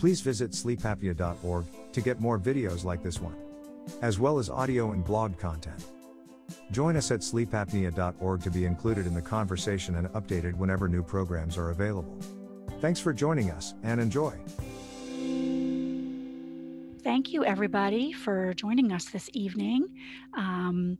Please visit sleepapnea.org to get more videos like this one, as well as audio and blog content. Join us at sleepapnea.org to be included in the conversation and updated whenever new programs are available. Thanks for joining us and enjoy. Thank you, everybody, for joining us this evening. Um,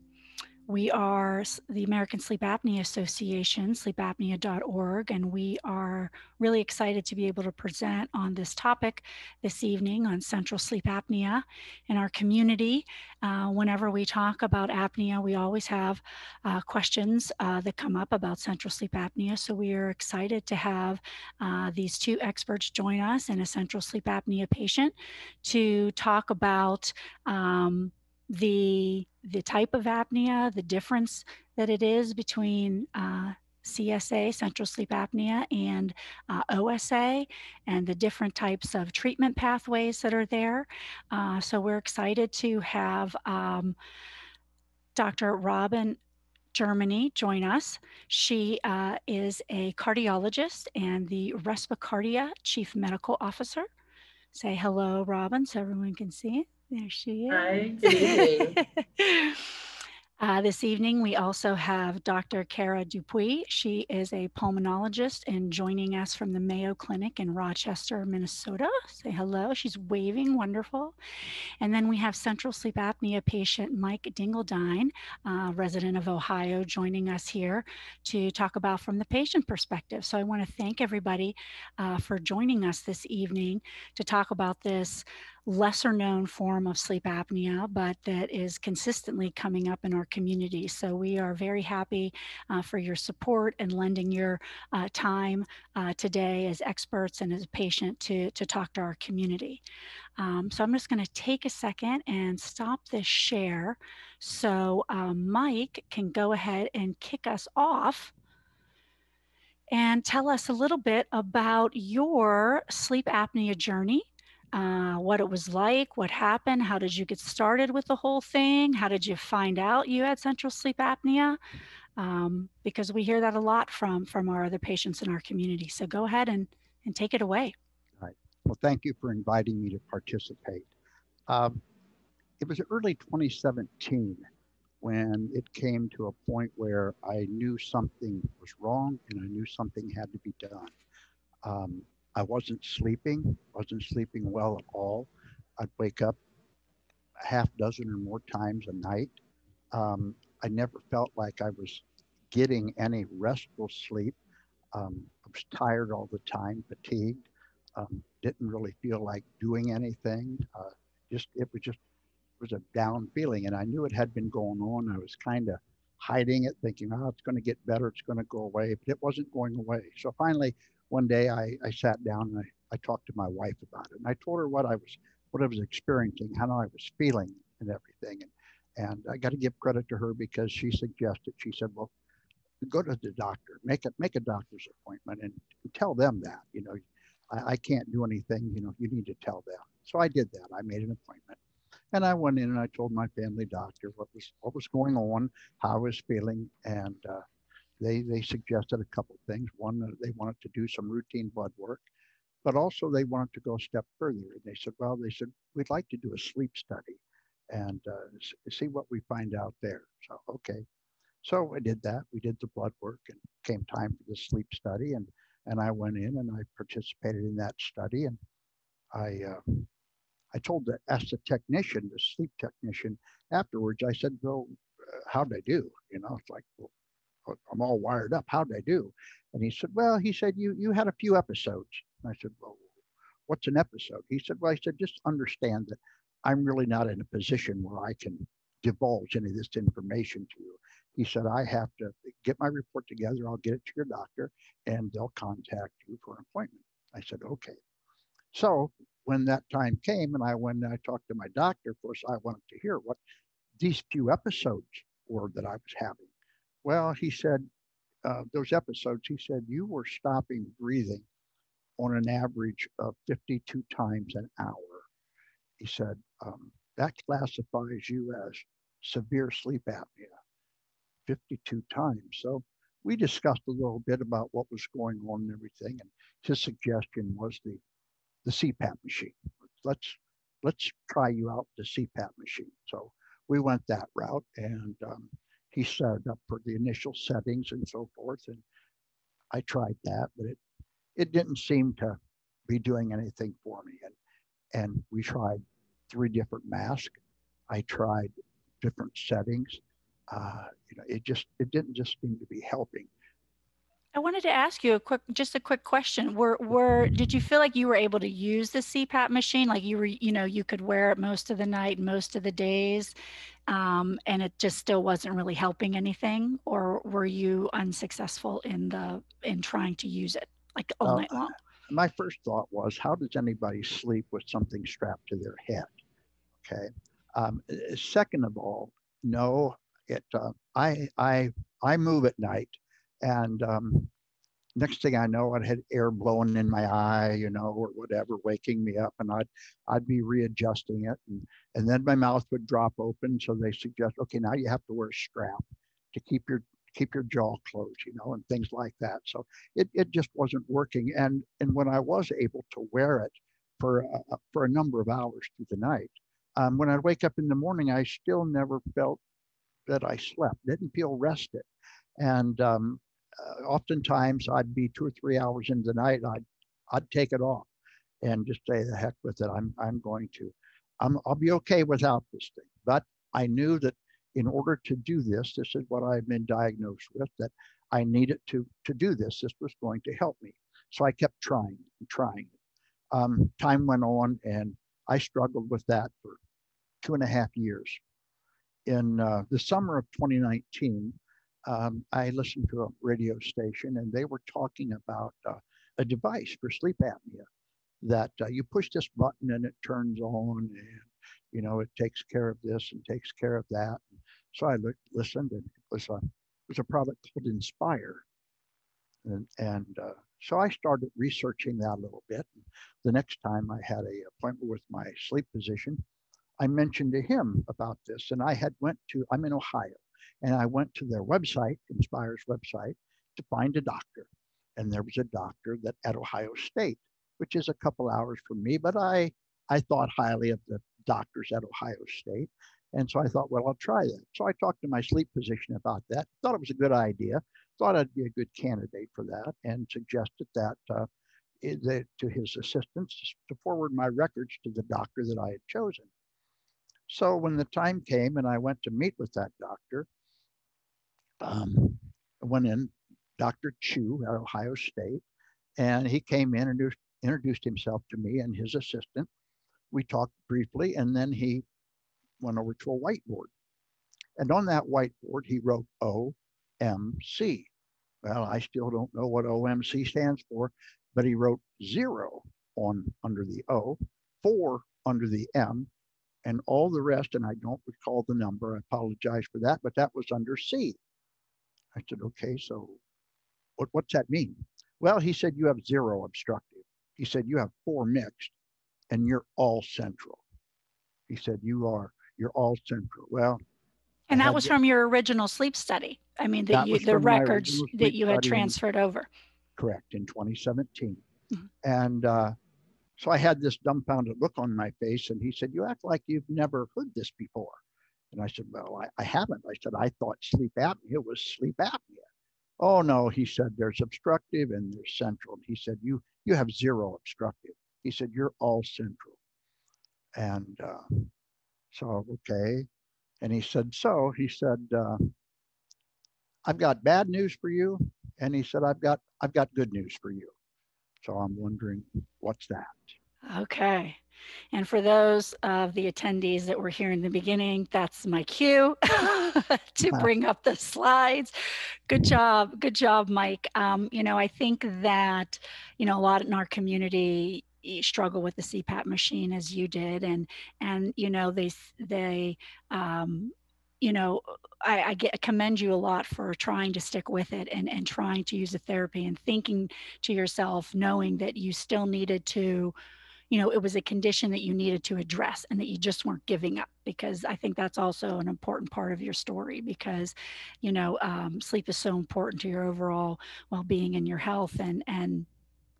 we are the American Sleep Apnea Association, sleepapnea.org, and we are really excited to be able to present on this topic this evening on central sleep apnea in our community. Uh, whenever we talk about apnea, we always have uh, questions uh, that come up about central sleep apnea. So we are excited to have uh, these two experts join us and a central sleep apnea patient to talk about. Um, the the type of apnea, the difference that it is between uh, CSA, central sleep apnea, and uh, OSA, and the different types of treatment pathways that are there. Uh, so we're excited to have um, Dr. Robin Germany join us. She uh, is a cardiologist and the Respicardia Chief Medical Officer. Say hello, Robin, so everyone can see it. There she is. Hi. Uh, this evening, we also have Dr. Kara Dupuy. She is a pulmonologist and joining us from the Mayo Clinic in Rochester, Minnesota. Say hello. She's waving. Wonderful. And then we have central sleep apnea patient Mike Dingledine, uh, resident of Ohio, joining us here to talk about from the patient perspective. So I want to thank everybody uh, for joining us this evening to talk about this lesser known form of sleep apnea, but that is consistently coming up in our community. So we are very happy uh, for your support and lending your uh, time uh, today as experts and as a patient to, to talk to our community. Um, so I'm just going to take a second and stop this share so um, Mike can go ahead and kick us off and tell us a little bit about your sleep apnea journey uh, what it was like, what happened, how did you get started with the whole thing, how did you find out you had central sleep apnea, um, because we hear that a lot from from our other patients in our community. So go ahead and and take it away. All right. Well, thank you for inviting me to participate. Um, it was early 2017 when it came to a point where I knew something was wrong and I knew something had to be done. Um, I wasn't sleeping, wasn't sleeping well at all. I'd wake up a half dozen or more times a night. Um, I never felt like I was getting any restful sleep. Um, I was tired all the time, fatigued. Um, didn't really feel like doing anything. Uh, just it was just it was a down feeling, and I knew it had been going on. I was kind of hiding it, thinking, "Oh, it's going to get better. It's going to go away," but it wasn't going away. So finally, one day I, I sat down and I, I talked to my wife about it. And I told her what I was what I was experiencing, how I was feeling and everything. And and I got to give credit to her because she suggested, she said, well, go to the doctor, make a make a doctor's appointment and tell them that, you know, I, I can't do anything, you know, you need to tell them. So I did that. I made an appointment. And I went in and I told my family doctor what was what was going on, how I was feeling, and uh, they they suggested a couple of things. One, they wanted to do some routine blood work, but also they wanted to go a step further. And they said, well, they said we'd like to do a sleep study and uh, see what we find out there. So okay, so I did that. We did the blood work, and came time for the sleep study, and and I went in and I participated in that study, and I. Uh, I told the asked the technician, the sleep technician, afterwards. I said, "Well, uh, how'd I do?" You know, it's like, well, I'm all wired up. How'd I do? And he said, Well, he said, you you had a few episodes. And I said, Well, what's an episode? He said, Well, I said, just understand that I'm really not in a position where I can divulge any of this information to you. He said, I have to get my report together. I'll get it to your doctor and they'll contact you for an appointment. I said, okay. So when that time came and I when I talked to my doctor, of course, I wanted to hear what these few episodes were that I was having. Well, he said, uh, those episodes, he said, you were stopping breathing on an average of 52 times an hour. He said, um, that classifies you as severe sleep apnea, 52 times. So we discussed a little bit about what was going on and everything. And his suggestion was the the CPAP machine. Let's let's try you out the CPAP machine. So we went that route, and um, he set it up for the initial settings and so forth. And I tried that, but it it didn't seem to be doing anything for me. And and we tried three different masks. I tried different settings. Uh, you know, it just it didn't just seem to be helping. I wanted to ask you a quick, just a quick question. Were, were, did you feel like you were able to use the CPAP machine? Like you were, you know, you could wear it most of the night, most of the days, um, and it just still wasn't really helping anything? Or were you unsuccessful in the, in trying to use it like all Uh, night long? My first thought was, how does anybody sleep with something strapped to their head? Okay. Um, second of all, no, it. Uh, I I I move at night, and um, next thing I know, I had air blowing in my eye, you know, or whatever, waking me up, and I'd I'd be readjusting it, and and then my mouth would drop open. So they suggest, okay, now you have to wear a strap to keep your keep your jaw closed, you know, and things like that. So it it just wasn't working, and and when I was able to wear it for uh, for a number of hours through the night, um, when I'd wake up in the morning, I still never felt that I slept. Didn't feel rested, and um, uh, oftentimes I'd be two or three hours into the night. I'd I'd take it off and just say the heck with it. I'm I'm going to. I'm I'll be okay without this thing. But I knew that in order to do this, this is what I've been diagnosed with. That I needed to to do this. This was going to help me. So I kept trying and trying. Um, time went on, and I struggled with that for two and a half years. In uh, the summer of 2019, um, I listened to a radio station and they were talking about uh, a device for sleep apnea that uh, you push this button and it turns on and you know it takes care of this and takes care of that. So I looked, listened and it was a it was a product called Inspire, and and uh, so I started researching that a little bit. The next time I had a appointment with my sleep physician, I mentioned to him about this, and I had went to I'm in Ohio, and I went to their website, Inspire's website, to find a doctor, and there was a doctor that at Ohio State, which is a couple hours from me, but I I thought highly of the doctors at Ohio State, and so I thought, well, I'll try that. So I talked to my sleep physician about that. Thought it was a good idea. Thought I'd be a good candidate for that, and suggested that. Uh, to his assistants to forward my records to the doctor that I had chosen. So when the time came and I went to meet with that doctor, um, I went in, Dr. Chu at Ohio State, and he came in and introduced, himself to me and his assistant. We talked briefly, and then he went over to a whiteboard. And on that whiteboard, he wrote OMC. Well, I still don't know what OMC stands for, but he wrote zero on under the O, four under the M, and all the rest, and I don't recall the number, I apologize for that, but that was under C. I said, okay, so what, what's that mean? Well, he said, you have zero obstructive. He said, you have four mixed and you're all central. He said, you are, you're all central. Well, and that was from your original sleep study. I mean, that, that you, the records that you had transferred in, over. Correct, in 2017. Mm-hmm. And uh, so I had this dumbfounded look on my face, and he said, You act like you've never heard this before. And I said, Well, I, I haven't. I said, I thought sleep apnea was sleep apnea. Oh no, he said, there's obstructive and there's central. And he said, You you have zero obstructive. He said, You're all central. And uh, so, okay. And he said, So he said, uh, I've got bad news for you. And he said, I've got I've got good news for you. So I'm wondering what's that? Okay. And for those of the attendees that were here in the beginning, that's my cue to bring up the slides. Good job. Good job, Mike. Um, you know, I think that, you know, a lot in our community struggle with the CPAP machine as you did. And, and, you know, they, they, um, you know, I, I get commend you a lot for trying to stick with it and, and trying to use the therapy and thinking to yourself, knowing that you still needed to, you know, it was a condition that you needed to address and that you just weren't giving up because I think that's also an important part of your story because, you know, um, sleep is so important to your overall well-being and your health and, and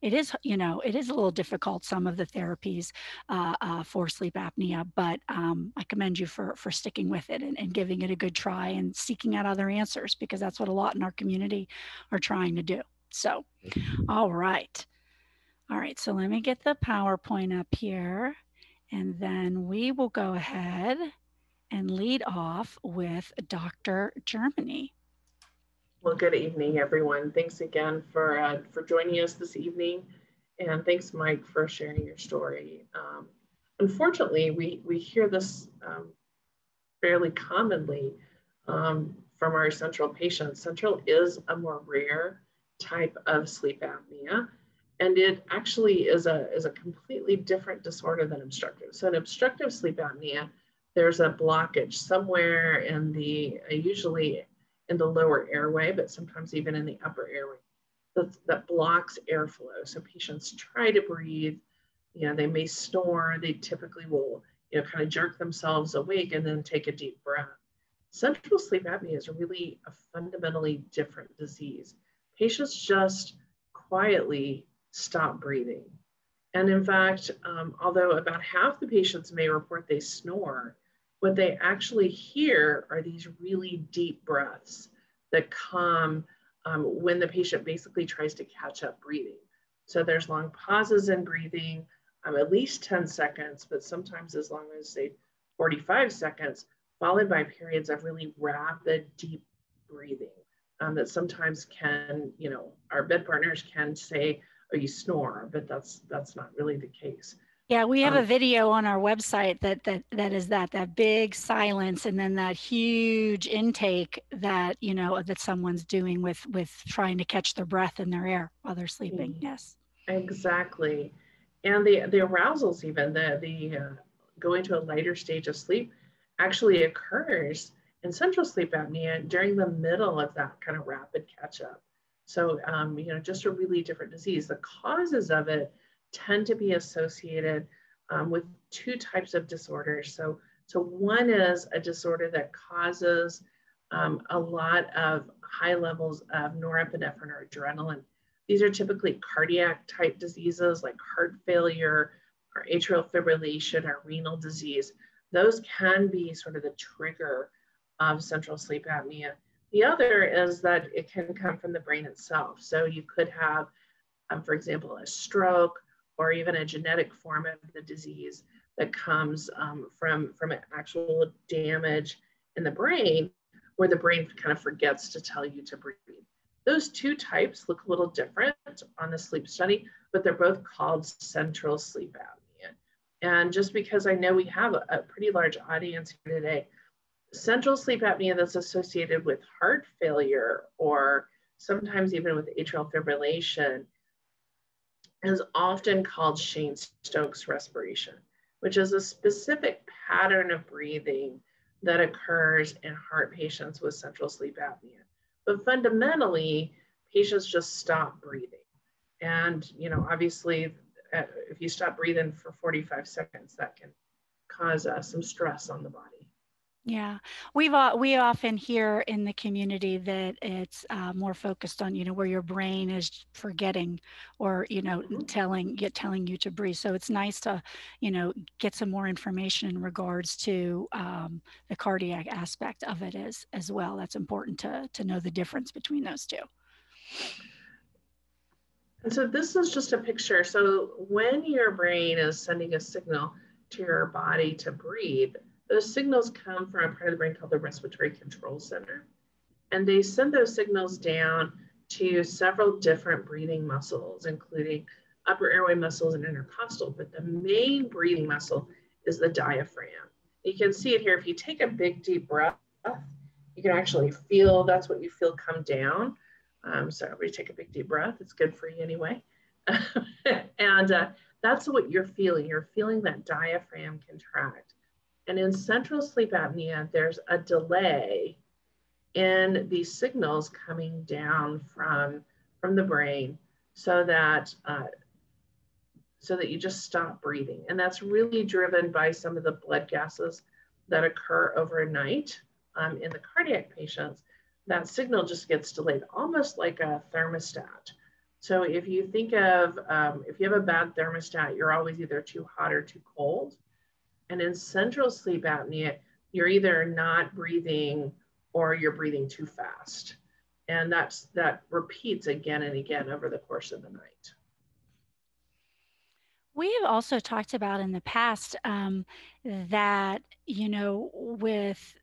it is you know it is a little difficult some of the therapies uh, uh, for sleep apnea but um, i commend you for for sticking with it and, and, giving it a good try and seeking out other answers because that's what a lot in our community are trying to do. So all right. All right so let me get the powerpoint up here and then we will go ahead and lead off with dr germany well, good evening, everyone. Thanks again for uh, for joining us this evening, and thanks, Mike, for sharing your story. Um, unfortunately, we we hear this um, fairly commonly um, from our central patients. Central is a more rare type of sleep apnea, and it actually is a is a completely different disorder than obstructive. So, an obstructive sleep apnea, there's a blockage somewhere in the uh, usually in the lower airway, but sometimes even in the upper airway that, that blocks airflow. So patients try to breathe, you know, they may snore, they typically will, you know, kind of jerk themselves awake and then take a deep breath. Central sleep apnea is really a fundamentally different disease. Patients just quietly stop breathing. And in fact, um, although about half the patients may report they snore, what they actually hear are these really deep breaths that come um, when the patient basically tries to catch up breathing. So there's long pauses in breathing, um, at least 10 seconds, but sometimes as long as say 45 seconds, followed by periods of really rapid, deep breathing um, that sometimes can, you know, our bed partners can say, oh, you snore, but that's, that's not really the case. Yeah, we have um, a video on our website that that that is that that big silence and then that huge intake that you know that someone's doing with with trying to catch their breath in their air while they're sleeping. Mm-hmm. Yes. Exactly, and the the arousals even the the uh, going to a lighter stage of sleep actually occurs in central sleep apnea during the middle of that kind of rapid catch up. So um, you know just a really different disease. The causes of it tend to be associated um, with two types of disorders. So, so one is a disorder that causes um, a lot of high levels of norepinephrine or adrenaline. These are typically cardiac type diseases like heart failure or atrial fibrillation or renal disease. Those can be sort of the trigger of central sleep apnea. The other is that it can come from the brain itself. So you could have, um, for example, a stroke or even a genetic form of the disease that comes um, from, from actual damage in the brain where the brain kind of forgets to tell you to breathe. Those two types look a little different on the sleep study, but they're both called central sleep apnea. And just because I know we have a, a pretty large audience here today, central sleep apnea that's associated with heart failure or sometimes even with atrial fibrillation is often called Cheyne-Stokes respiration, which is a specific pattern of breathing that occurs in heart patients with central sleep apnea. But fundamentally, patients just stop breathing. And, you know, obviously, uh, if you stop breathing for 45 seconds, that can cause uh, some stress on the body. Yeah, we've uh, we often hear in the community that it's uh, more focused on you know where your brain is forgetting or you know mm-hmm. telling get telling you to breathe. So it's nice to you know get some more information in regards to um, the cardiac aspect of it as as well. That's important to to know the difference between those two. And so this is just a picture. So when your brain is sending a signal to your body to breathe those signals come from a part of the brain called the respiratory control center. And they send those signals down to several different breathing muscles, including upper airway muscles and intercostal. But the main breathing muscle is the diaphragm. You can see it here. If you take a big deep breath, you can actually feel that's what you feel come down. Um, so everybody take a big deep breath. It's good for you anyway. and uh, that's what you're feeling. You're feeling that diaphragm contract. And in central sleep apnea, there's a delay in these signals coming down from, from the brain so that, uh, so that you just stop breathing. And that's really driven by some of the blood gases that occur overnight um, in the cardiac patients. That signal just gets delayed, almost like a thermostat. So if you think of, um, if you have a bad thermostat, you're always either too hot or too cold. And in central sleep apnea, you're either not breathing or you're breathing too fast. And that's that repeats again and again over the course of the night. We have also talked about in the past um, that, you know, with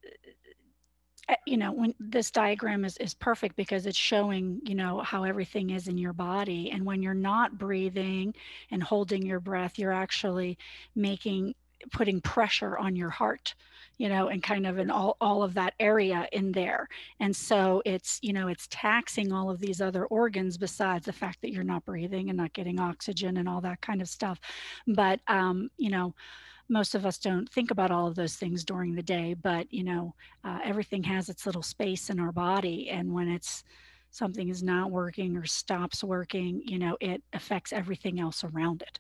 uh, you know when this diagram is, is perfect because it's showing you know how everything is in your body and when you're not breathing and holding your breath you're actually making putting pressure on your heart you know and kind of in all, all of that area in there. And so it's you know it's taxing all of these other organs besides the fact that you're not breathing and not getting oxygen and all that kind of stuff. But um you know most of us don't think about all of those things during the day but you know uh, everything has its little space in our body. And when it's something is not working or stops working you know it affects everything else around it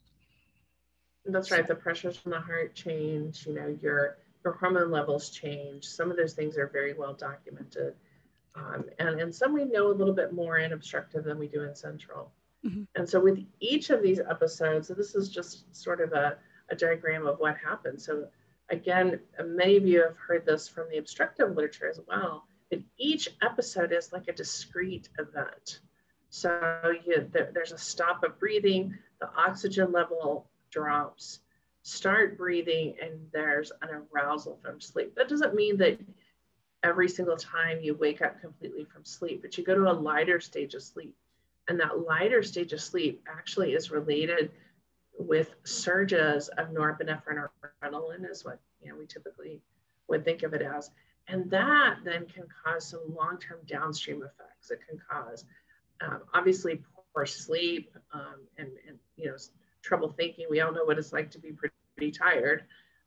that's right the pressures from the heart change you know your your hormone levels change some of those things are very well documented um, and, and some we know a little bit more in obstructive than we do in central mm-hmm. and so with each of these episodes so this is just sort of a a diagram of what happened. So again, many of you have heard this from the obstructive literature as well, that each episode is like a discrete event. So you, there, there's a stop of breathing, the oxygen level drops, start breathing, and there's an arousal from sleep. That doesn't mean that every single time you wake up completely from sleep, but you go to a lighter stage of sleep. And that lighter stage of sleep actually is related with surges of norepinephrine or adrenaline is what you know we typically would think of it as and that then can cause some long-term downstream effects it can cause um, obviously poor sleep um, and, and you know trouble thinking we all know what it's like to be pretty, tired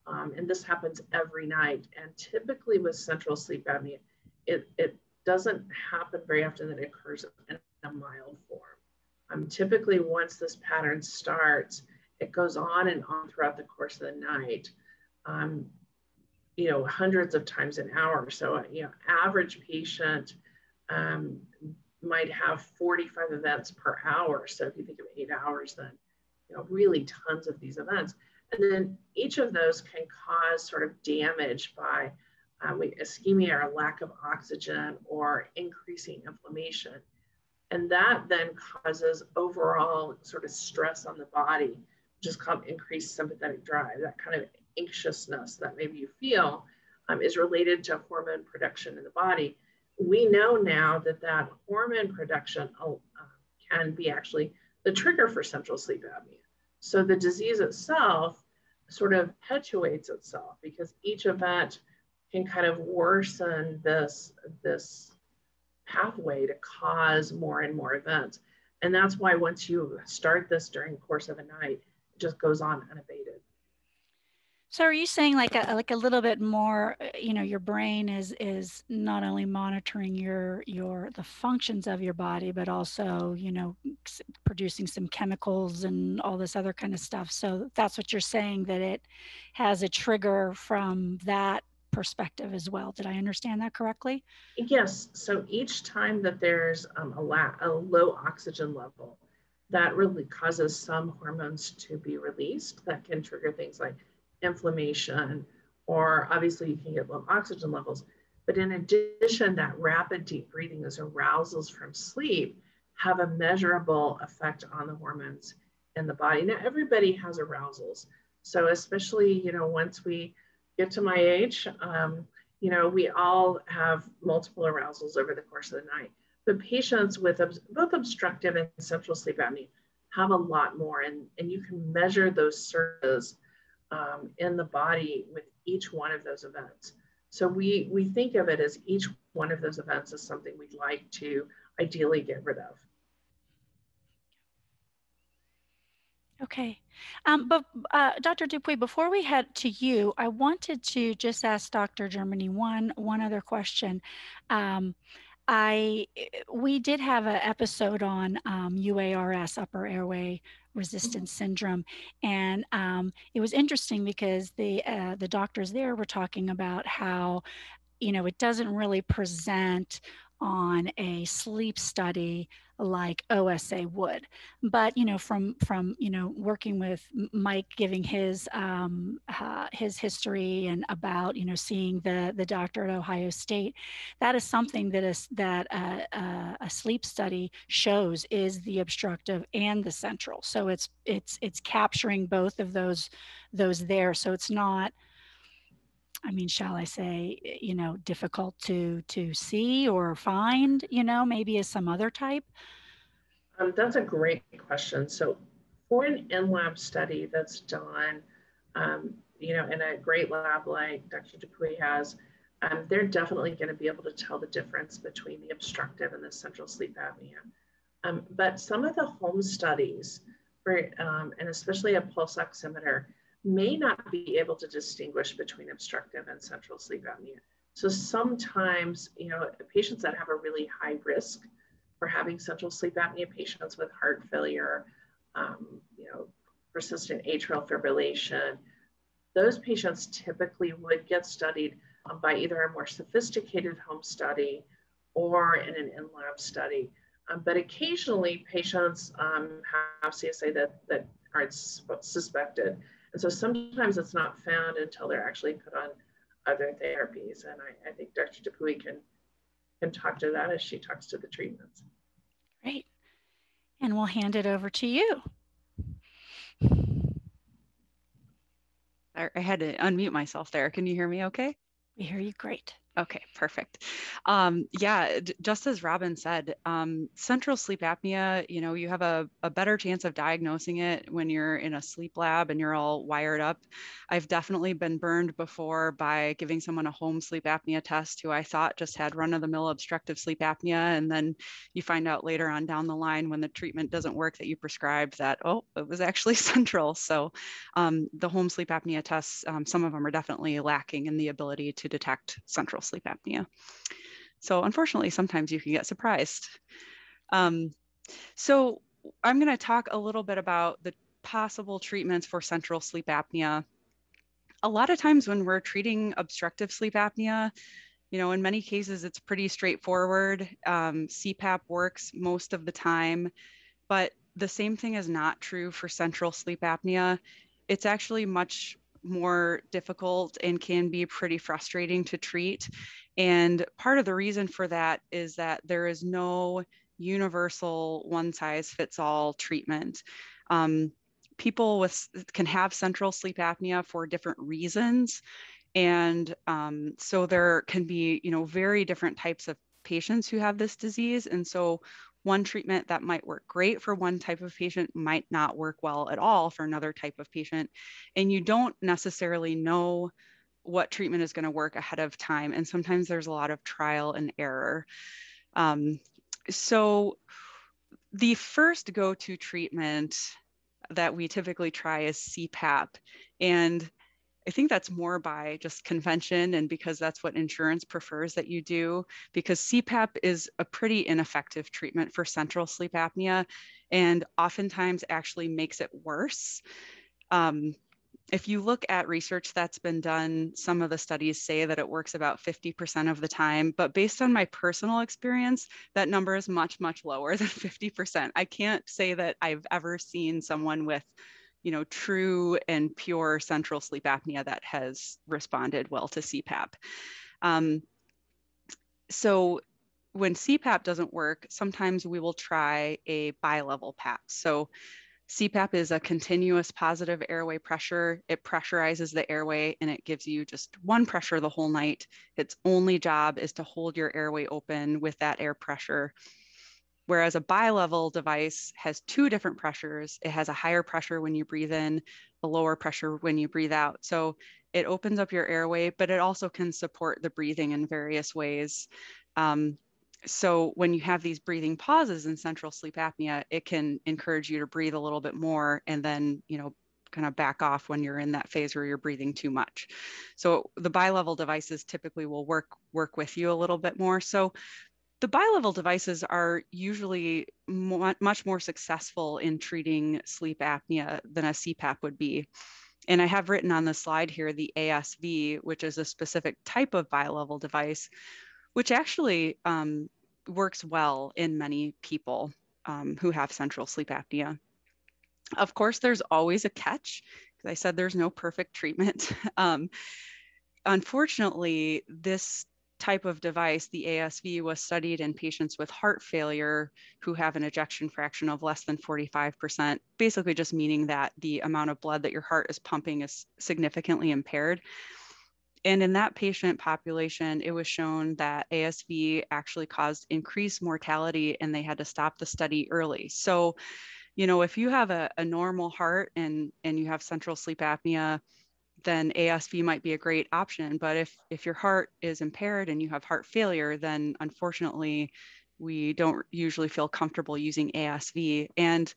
um, and this happens every night and typically with central sleep apnea it, it doesn't happen very often that it occurs in a mild form um, typically once this pattern starts it goes on and on throughout the course of the night, um, you know, hundreds of times an hour. So, you know, average patient um, might have 45 events per hour. So if you think of eight hours, then, you know, really tons of these events. And then each of those can cause sort of damage by um, ischemia or lack of oxygen or increasing inflammation. And that then causes overall sort of stress on the body just called increased sympathetic drive, that kind of anxiousness that maybe you feel um, is related to hormone production in the body. We know now that that hormone production uh, can be actually the trigger for central sleep apnea. So the disease itself sort of perpetuates itself because each event can kind of worsen this, this pathway to cause more and more events. And that's why once you start this during the course of a night, it just goes on unabated. So are you saying like a like a little bit more uh, you know your brain is is not only monitoring your your the functions of your body but also you know producing some chemicals and all this other kind of stuff. So that's what you're saying that it has a trigger from that perspective as well. Did I understand that correctly? Yes. So each time that there's um, a, la- a low oxygen level, that really causes some hormones to be released that can trigger things like inflammation, or obviously you can get low oxygen levels. But in addition, that rapid deep breathing, those arousals from sleep, have a measurable effect on the hormones in the body. Now, everybody has arousals. So, especially, you know, once we get to my age, um, you know, we all have multiple arousals over the course of the night. But patients with both obstructive and central sleep apnea have a lot more, and, and you can measure those surges um, in the body with each one of those events. So we, we think of it as each one of those events as something we'd like to ideally get rid of. Okay. Um, but uh, Dr. Dupuy, before we head to you, I wanted to just ask Dr. Germany one, one other question. Um, I we did have an episode on um, UARS, upper airway mm-hmm. resistance syndrome, and um, it was interesting because the uh, the doctors there were talking about how you know it doesn't really present on a sleep study like OSA would. But you know, from from you know working with Mike, giving his um, uh, his history and about you know seeing the the doctor at Ohio State, that is something that is that uh, uh, a sleep study shows is the obstructive and the central. So it's it's it's capturing both of those those there. So it's not I mean, shall I say, eh, you know, difficult to to see or find, you know, maybe as some other type? Um, that's a great question. So for an in-lab study that's done, um, you know, in a great lab like Dr. Dupuy has, um, they're definitely going to be able to tell the difference between the obstructive and the central sleep apnea. Um, but some of the home studies, for, um, and especially a pulse oximeter, may not be able to distinguish between obstructive and central sleep apnea. So sometimes, you know, patients that have a really high risk for having central sleep apnea, patients with heart failure, um, you know, persistent atrial fibrillation, those patients typically would get studied um, by either a more sophisticated home study or in an in-lab study. Um, but occasionally patients um, have CSA that, that are suspected. And so sometimes it's not found until they're actually put on other therapies. And I, I think Dr. Dupuy can, can talk to that as she talks to the treatments. Great. And we'll hand it over to you. I had to unmute myself there. Can you hear me okay? We hear you great. Okay, perfect. Um, yeah, just as Robin said, um, central sleep apnea, you know, you have a, a better chance of diagnosing it when you're in a sleep lab and you're all wired up. I've definitely been burned before by giving someone a home sleep apnea test who I thought just had run of the mill obstructive sleep apnea. And then you find out later on down the line when the treatment doesn't work that you prescribed that, oh, it was actually central. So um, the home sleep apnea tests, um, some of them are definitely lacking in the ability to detect central sleep apnea. So unfortunately, sometimes you can get surprised. Um, so I'm going to talk a little bit about the possible treatments for central sleep apnea. A lot of times when we're treating obstructive sleep apnea, you know, in many cases, it's pretty straightforward. Um, CPAP works most of the time, but the same thing is not true for central sleep apnea. It's actually much more difficult and can be pretty frustrating to treat. And part of the reason for that is that there is no universal one size fits all treatment. Um, people with can have central sleep apnea for different reasons. And um, so there can be, you know, very different types of patients who have this disease. And so one treatment that might work great for one type of patient might not work well at all for another type of patient. And you don't necessarily know what treatment is going to work ahead of time. And sometimes there's a lot of trial and error. Um, so the first go-to treatment that we typically try is CPAP. And I think that's more by just convention and because that's what insurance prefers that you do, because CPAP is a pretty ineffective treatment for central sleep apnea and oftentimes actually makes it worse. Um, if you look at research that's been done, some of the studies say that it works about 50% of the time. But based on my personal experience, that number is much, much lower than 50%. I can't say that I've ever seen someone with you know, true and pure central sleep apnea that has responded well to CPAP. Um, so when CPAP doesn't work, sometimes we will try a bilevel PAP. So CPAP is a continuous positive airway pressure. It pressurizes the airway and it gives you just one pressure the whole night. Its only job is to hold your airway open with that air pressure Whereas a bilevel device has two different pressures. It has a higher pressure when you breathe in, a lower pressure when you breathe out. So it opens up your airway, but it also can support the breathing in various ways. Um, so when you have these breathing pauses in central sleep apnea, it can encourage you to breathe a little bit more and then, you know, kind of back off when you're in that phase where you're breathing too much. So the bilevel devices typically will work work with you a little bit more. So the bilevel devices are usually much more successful in treating sleep apnea than a CPAP would be. And I have written on the slide here the ASV, which is a specific type of bilevel device, which actually um, works well in many people um, who have central sleep apnea. Of course, there's always a catch. Because I said there's no perfect treatment. um, unfortunately, this type of device, the ASV, was studied in patients with heart failure who have an ejection fraction of less than 45%, basically just meaning that the amount of blood that your heart is pumping is significantly impaired. And in that patient population, it was shown that ASV actually caused increased mortality and they had to stop the study early. So, you know, if you have a, a normal heart and, and you have central sleep apnea, then ASV might be a great option. But if if your heart is impaired and you have heart failure, then unfortunately, we don't usually feel comfortable using ASV. And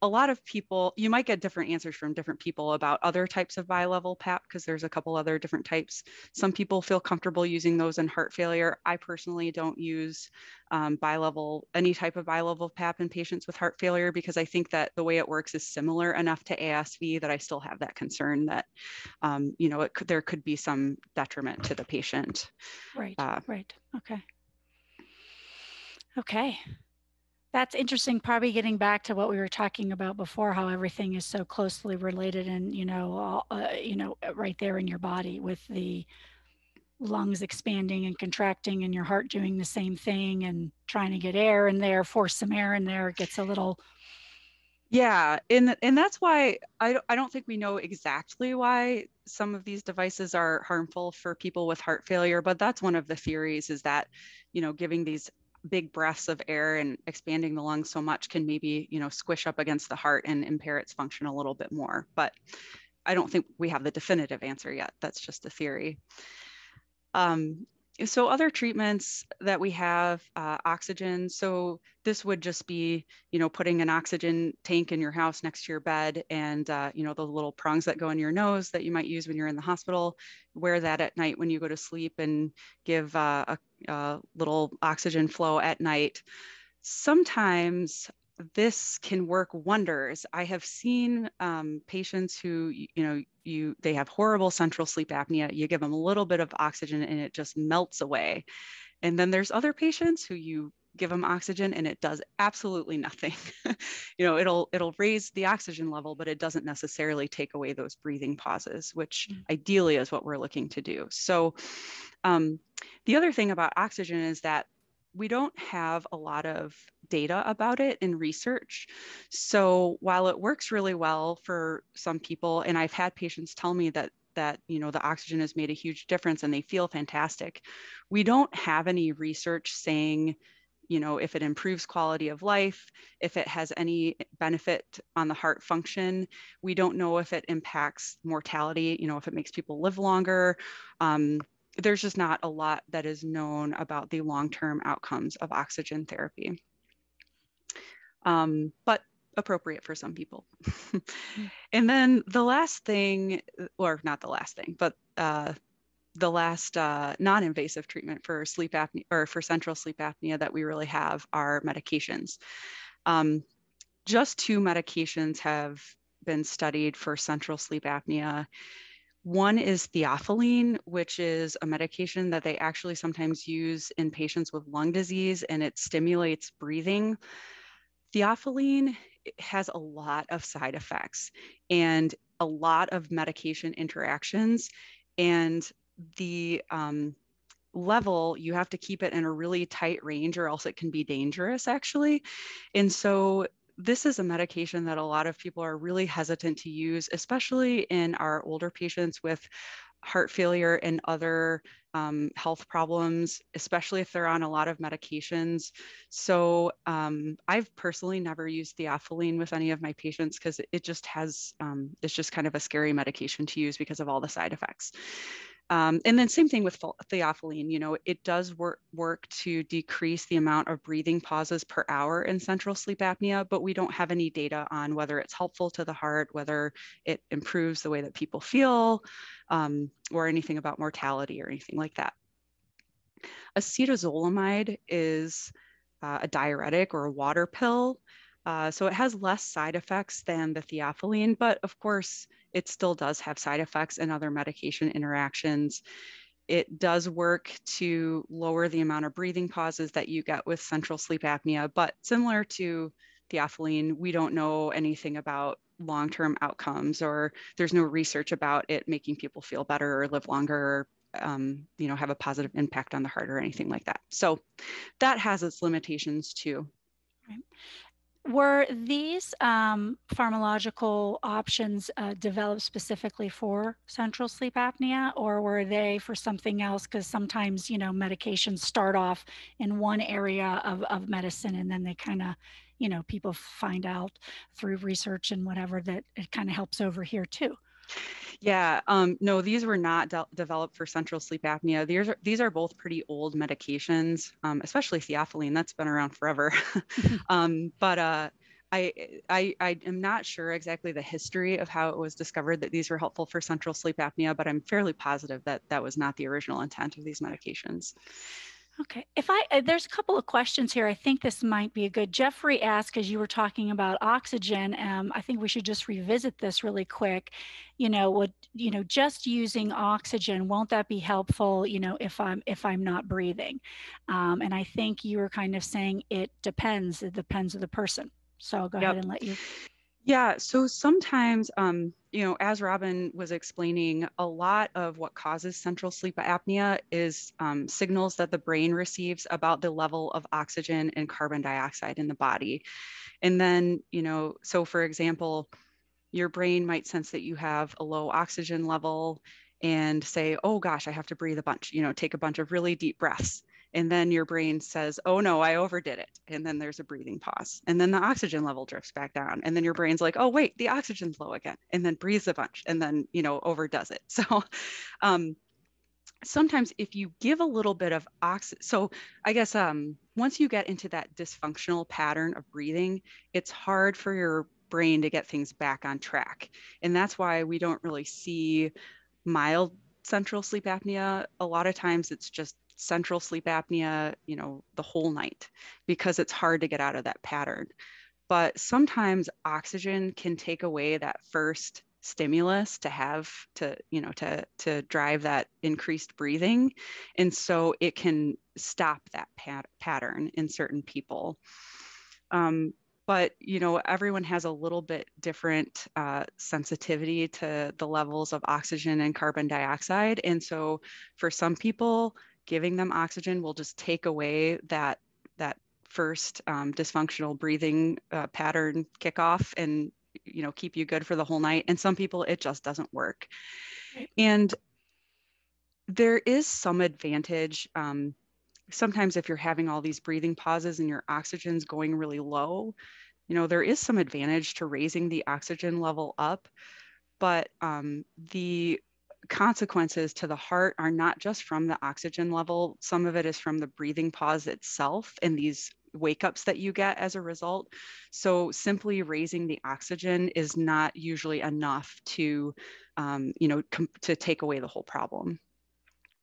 a lot of people, you might get different answers from different people about other types of bilevel PAP because there's a couple other different types. Some people feel comfortable using those in heart failure. I personally don't use um, bilevel, any type of bilevel PAP in patients with heart failure because I think that the way it works is similar enough to ASV that I still have that concern that, um, you know, it could, there could be some detriment to the patient. Right, uh, right, okay. Okay. That's interesting. Probably getting back to what we were talking about before, how everything is so closely related, and you know, all, uh, you know, uh, right there in your body with the lungs expanding and contracting, and your heart doing the same thing, and trying to get air in there, force some air in there. It gets a little. Yeah, and and that's why I I don't think we know exactly why some of these devices are harmful for people with heart failure, but that's one of the theories is that, you know, giving these big breaths of air and expanding the lungs so much can maybe you know squish up against the heart and impair its function a little bit more. But i don't think we have the definitive answer yet. That's just a theory. Um, so other treatments that we have uh, oxygen. So this would just be you know putting an oxygen tank in your house next to your bed and uh, you know the little prongs that go in your nose that you might use when you're in the hospital. Wear that at night when you go to sleep and give uh, a, a little oxygen flow at night sometimes this can work wonders. I have seen um, patients who, you know, you they have horrible central sleep apnea. You give them a little bit of oxygen and it just melts away. And then there's other patients who you give them oxygen and it does absolutely nothing. you know, it'll it'll raise the oxygen level, but it doesn't necessarily take away those breathing pauses, which mm-hmm. ideally is what we're looking to do. So um, the other thing about oxygen is that we don't have a lot of data about it in research. So while it works really well for some people, and I've had patients tell me that that you know the oxygen has made a huge difference and they feel fantastic, we don't have any research saying you know if it improves quality of life if it has any benefit on the heart function we don't know if it impacts mortality you know if it makes people live longer um, there's just not a lot that is known about the long-term outcomes of oxygen therapy. Um, but appropriate for some people. and then the last thing, or not the last thing, but uh, the last uh, non-invasive treatment for sleep apnea or for central sleep apnea that we really have are medications. Um, just two medications have been studied for central sleep apnea one is theophylline, which is a medication that they actually sometimes use in patients with lung disease and it stimulates breathing. Theophylline has a lot of side effects and a lot of medication interactions. And the um, level, you have to keep it in a really tight range or else it can be dangerous actually. And so this is a medication that a lot of people are really hesitant to use, especially in our older patients with heart failure and other um, health problems, especially if they're on a lot of medications. So um, I've personally never used theophylline with any of my patients because it just has, um, it's just kind of a scary medication to use because of all the side effects. Um, and then same thing with theophylline, you know, it does work, work to decrease the amount of breathing pauses per hour in central sleep apnea, but we don't have any data on whether it's helpful to the heart, whether it improves the way that people feel, um, or anything about mortality or anything like that. Acetazolamide is uh, a diuretic or a water pill. Uh, so it has less side effects than the theophylline, but of course, it still does have side effects and other medication interactions. it does work to lower the amount of breathing pauses that you get with central sleep apnea, but similar to theophylline, we don't know anything about long-term outcomes or there's no research about it making people feel better or live longer um, you know have a positive impact on the heart or anything like that so that has its limitations too right. Were these um, pharmacological options uh, developed specifically for central sleep apnea or were they for something else? Because sometimes you know medications start off in one area of, of medicine and then they kind of you know people find out through research and whatever that it kind of helps over here too yeah, um, no, these were not de developed for central sleep apnea. These are these are both pretty old medications, um, especially theophylline. That's been around forever. um, but uh, I, I I am not sure exactly the history of how it was discovered that these were helpful for central sleep apnea, but I'm fairly positive that that was not the original intent of these medications. Okay, if I, uh, there's a couple of questions here. I think this might be a good. Jeffrey asked, as you were talking about oxygen, um, I think we should just revisit this really quick. You know, would, you know, just using oxygen, won't that be helpful, you know, if I'm, if I'm not breathing? Um, and I think you were kind of saying it depends, it depends of the person. So I'll go yep. ahead and let you. Yeah, so sometimes, um, you know, as Robin was explaining, a lot of what causes central sleep apnea is um, signals that the brain receives about the level of oxygen and carbon dioxide in the body. And then, you know, so for example, your brain might sense that you have a low oxygen level and say, oh gosh, I have to breathe a bunch, you know, take a bunch of really deep breaths and then your brain says oh no i overdid it and then there's a breathing pause and then the oxygen level drifts back down and then your brain's like oh wait the oxygen's low again and then breathes a bunch and then you know overdoes it. So um, sometimes if you give a little bit of oxygen so i guess um, once you get into that dysfunctional pattern of breathing it's hard for your brain to get things back on track and that's why we don't really see mild central sleep apnea. A lot of times it's just central sleep apnea, you know, the whole night because it's hard to get out of that pattern. But sometimes oxygen can take away that first stimulus to have to you know to to drive that increased breathing. And so it can stop that pat- pattern in certain people. Um, but you know everyone has a little bit different uh, sensitivity to the levels of oxygen and carbon dioxide. And so for some people giving them oxygen will just take away that that first um, dysfunctional breathing uh, pattern kickoff and you know keep you good for the whole night. And some people it just doesn't work. And there is some advantage um, sometimes if you're having all these breathing pauses and your oxygen's going really low you know there is some advantage to raising the oxygen level up. But um, the consequences to the heart are not just from the oxygen level, some of it is from the breathing pause itself and these wake ups that you get as a result. So simply raising the oxygen is not usually enough to, um, you know, to take away the whole problem.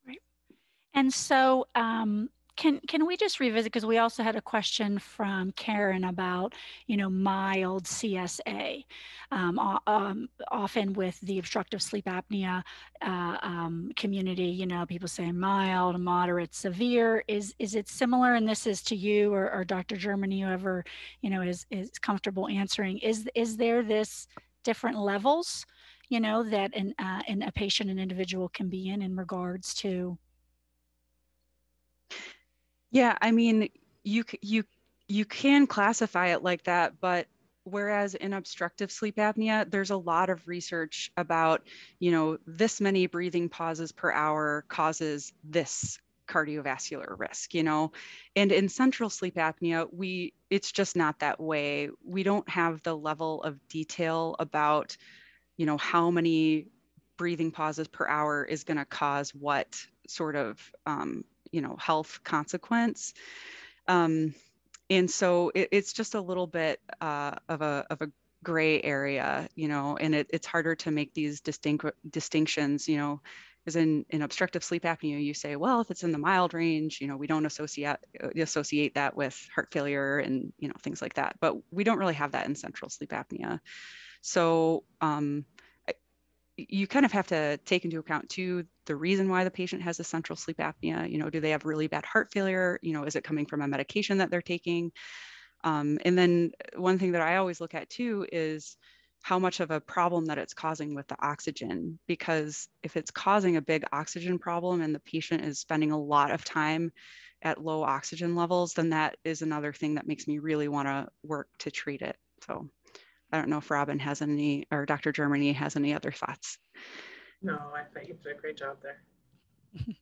Right. And so um, can can we just revisit because we also had a question from Karen about you know mild CSA, um, um, often with the obstructive sleep apnea uh, um, community. You know, people say mild, moderate, severe. Is is it similar? And this is to you or, or Dr. Germany, whoever you know is is comfortable answering. Is is there this different levels? You know that an uh, a patient, an individual can be in in regards to yeah, I mean, you you you can classify it like that, but whereas in obstructive sleep apnea there's a lot of research about you know this many breathing pauses per hour causes this cardiovascular risk you know? And in central sleep apnea we it's just not that way. We don't have the level of detail about you know how many breathing pauses per hour is going to cause what sort of um, you know health consequence. Um, and so it, it's just a little bit uh, of a of a gray area you know and it, it's harder to make these distinct distinctions you know because in, in obstructive sleep apnea you say well if it's in the mild range you know we don't associate associate that with heart failure and you know things like that. But we don't really have that in central sleep apnea. So um, you kind of have to take into account too the reason why the patient has a central sleep apnea. You know, do they have really bad heart failure? You know, is it coming from a medication that they're taking? Um, and then one thing that I always look at too is how much of a problem that it's causing with the oxygen. Because if it's causing a big oxygen problem and the patient is spending a lot of time at low oxygen levels, then that is another thing that makes me really want to work to treat it. So I don't know if Robin has any, or Dr. Germany has any other thoughts. No, I thought you did a great job there.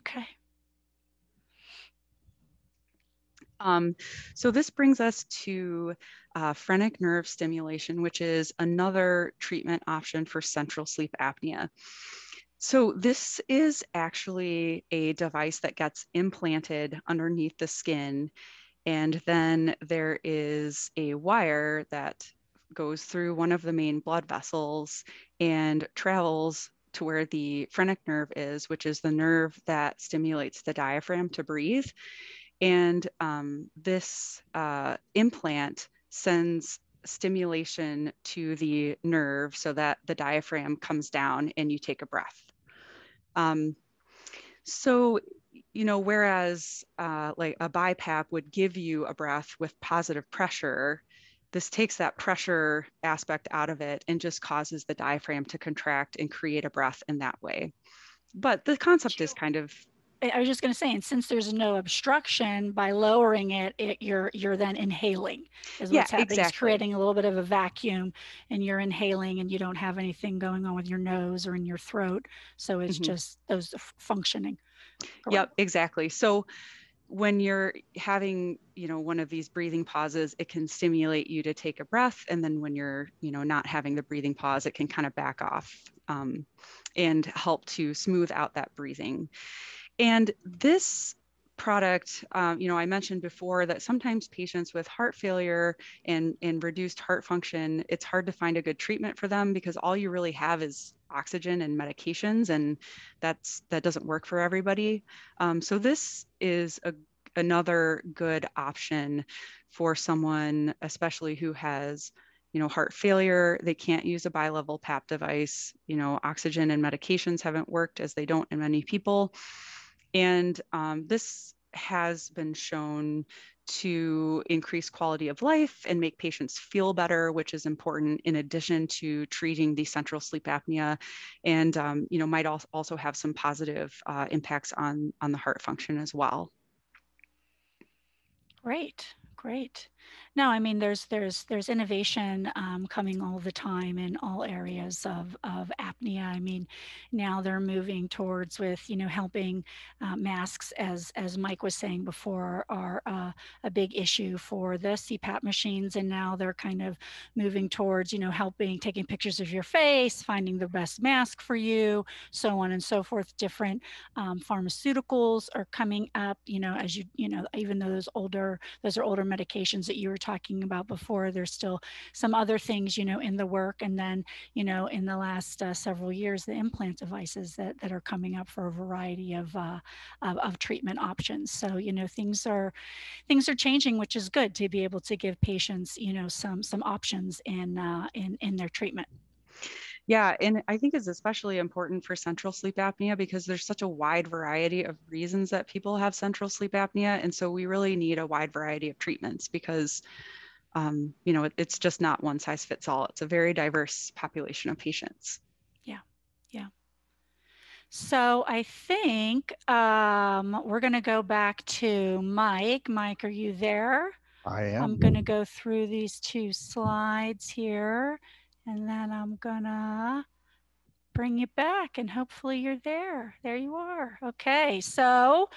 okay. Um, so this brings us to uh, phrenic nerve stimulation, which is another treatment option for central sleep apnea. So this is actually a device that gets implanted underneath the skin. And then there is a wire that goes through one of the main blood vessels and travels to where the phrenic nerve is, which is the nerve that stimulates the diaphragm to breathe. And um, this uh, implant sends stimulation to the nerve so that the diaphragm comes down and you take a breath. Um, so, you know, whereas uh, like a BiPAP would give you a breath with positive pressure, this takes that pressure aspect out of it and just causes the diaphragm to contract and create a breath in that way. But the concept is kind of I was just going to say, and since there's no obstruction, by lowering it, it you're you're then inhaling. Is yeah, what's happening. exactly. It's creating a little bit of a vacuum, and you're inhaling, and you don't have anything going on with your nose or in your throat. So it's mm-hmm. just those functioning. Correct. Yep, exactly. So when you're having you know one of these breathing pauses it can stimulate you to take a breath and then when you're you know not having the breathing pause it can kind of back off um, and help to smooth out that breathing and this product, um, you know, I mentioned before that sometimes patients with heart failure and, and reduced heart function, it's hard to find a good treatment for them because all you really have is oxygen and medications, and that's that doesn't work for everybody. Um, so this is a, another good option for someone, especially who has you know, heart failure, they can't use a bilevel PAP device. You know, oxygen and medications haven't worked as they don't in many people. And um, this has been shown to increase quality of life and make patients feel better, which is important in addition to treating the central sleep apnea and, um, you know, might also have some positive uh, impacts on, on the heart function as well. Great, great. No, I mean there's there's there's innovation um, coming all the time in all areas of of apnea. I mean, now they're moving towards with you know helping uh, masks as as Mike was saying before are uh, a big issue for the CPAP machines, and now they're kind of moving towards you know helping taking pictures of your face, finding the best mask for you, so on and so forth. Different um, pharmaceuticals are coming up. You know, as you you know even though those older those are older medications that you were talking about before. There's still some other things, you know, in the work. And then, you know, in the last uh, several years, the implant devices that, that are coming up for a variety of, uh, of, of treatment options. So, you know, things are, things are changing, which is good to be able to give patients, you know, some, some options in, uh, in, in their treatment. Yeah, and I think it's especially important for central sleep apnea because there's such a wide variety of reasons that people have central sleep apnea. And so we really need a wide variety of treatments because, um, you know, it, it's just not one size fits all. It's a very diverse population of patients. Yeah, yeah. So I think um, we're going to go back to Mike. Mike, are you there? I am. I'm going to go through these two slides here. And then I'm gonna bring you back and hopefully you're there. There you are. Okay, so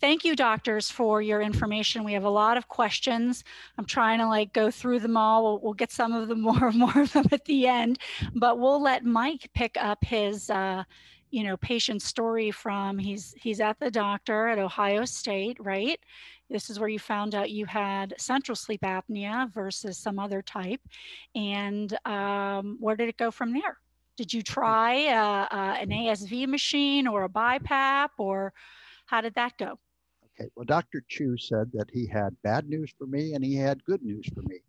thank you doctors for your information. We have a lot of questions. I'm trying to like go through them all. We'll, we'll get some of them more, more of them at the end, but we'll let Mike pick up his, uh, you know, patient story from he's he's at the doctor at Ohio State, right? This is where you found out you had central sleep apnea versus some other type. And um, where did it go from there? Did you try uh, uh, an ASV machine or a BiPAP, or how did that go? Okay, well, Dr. Chu said that he had bad news for me and he had good news for me.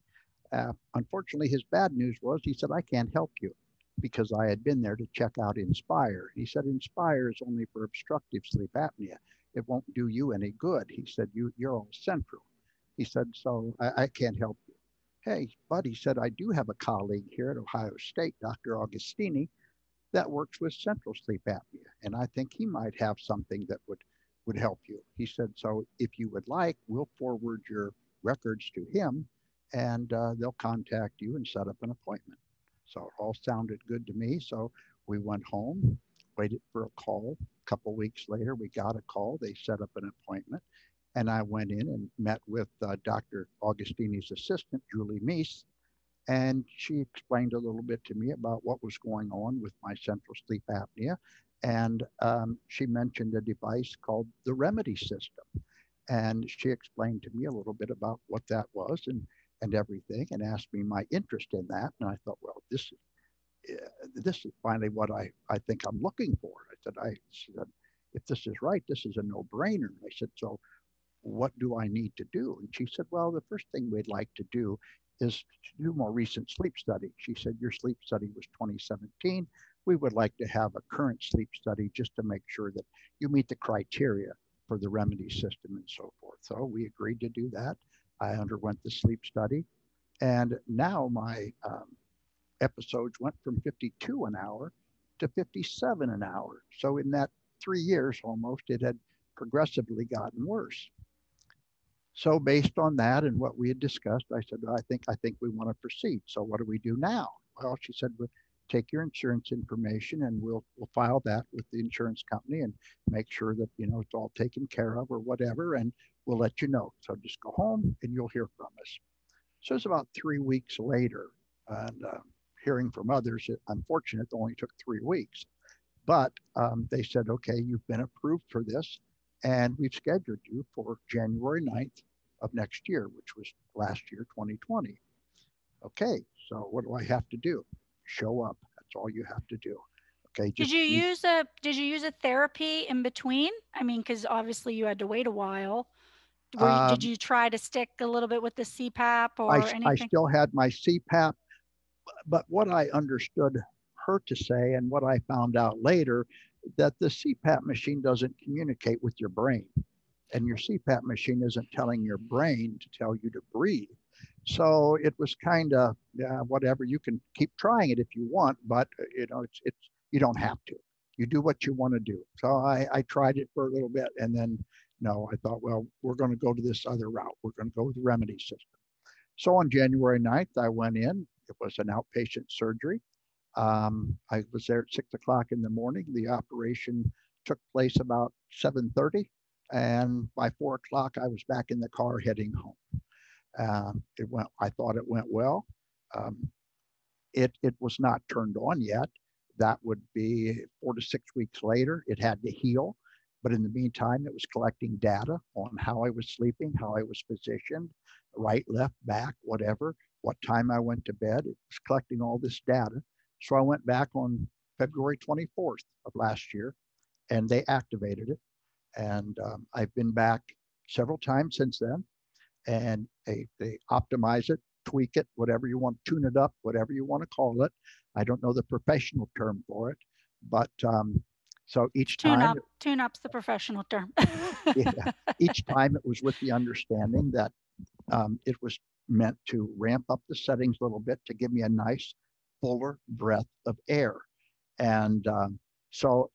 Uh, unfortunately, his bad news was he said, I can't help you. Because I had been there to check out Inspire. He said, Inspire is only for obstructive sleep apnea. It won't do you any good. He said, you, You're all central. He said, So I, I can't help you. Hey, buddy said, I do have a colleague here at Ohio State, Dr. Augostini, that works with central sleep apnea. And I think he might have something that would, would help you. He said, So if you would like, we'll forward your records to him and uh, they'll contact you and set up an appointment. So it all sounded good to me. So we went home, waited for a call. A couple weeks later, we got a call. They set up an appointment. And I went in and met with uh, Dr. Augostini's assistant, Julie Meese. And she explained a little bit to me about what was going on with my central sleep apnea. And um, she mentioned a device called the Remedy System. And she explained to me a little bit about what that was and, and everything and asked me my interest in that. And I thought, well, this is, uh, this is finally what I, I think I'm looking for. I said, I said, if this is right, this is a no brainer. I said, so what do I need to do? And she said, well, the first thing we'd like to do is to do more recent sleep study. She said, your sleep study was 2017. We would like to have a current sleep study just to make sure that you meet the criteria for the remedy system and so forth. So we agreed to do that. I underwent the sleep study. And now my um, episodes went from 52 an hour to 57 an hour. So in that three years almost, it had progressively gotten worse. So based on that and what we had discussed, I said, I think I think we want to proceed. So what do we do now? Well, she said, take your insurance information and we'll we'll file that with the insurance company and make sure that you know it's all taken care of or whatever, and we'll let you know. So just go home and you'll hear from us. So it's about three weeks later, and uh, hearing from others, unfortunate, it only took three weeks. But um, they said, okay, you've been approved for this and we've scheduled you for January 9th of next year, which was last year, 2020. Okay, so what do I have to do? Show up. That's all you have to do. Okay. Did you use a Did you use a therapy in between? I mean, because obviously you had to wait a while. Um, did you try to stick a little bit with the CPAP or I, anything? I still had my CPAP, but what I understood her to say and what I found out later that the CPAP machine doesn't communicate with your brain. And your CPAP machine isn't telling your brain to tell you to breathe. So it was kind of whatever. You can keep trying it if you want, but uh, you know it's it's you don't have to. You do what you want to do. So I, I tried it for a little bit, and then no, I thought, well, we're going to go to this other route. We're going to go with the remedy system. So on January 9th, I went in. It was an outpatient surgery. Um, I was there at six o'clock in the morning. The operation took place about 7:30, and by four o'clock, I was back in the car heading home. Um, it went. I thought it went well. Um, it it was not turned on yet. That would be four to six weeks later. It had to heal, but in the meantime, it was collecting data on how I was sleeping, how I was positioned, right, left, back, whatever, what time I went to bed. It was collecting all this data so I went back on February 24th of last year and they activated it. And um, I've been back several times since then. And they, they optimize it, tweak it, whatever you want, tune it up, whatever you want to call it. I don't know the professional term for it, but um, so each tune time. Up, tune up's the professional term. yeah, each time it was with the understanding that um, it was meant to ramp up the settings a little bit to give me a nice fuller breath of air. And um, so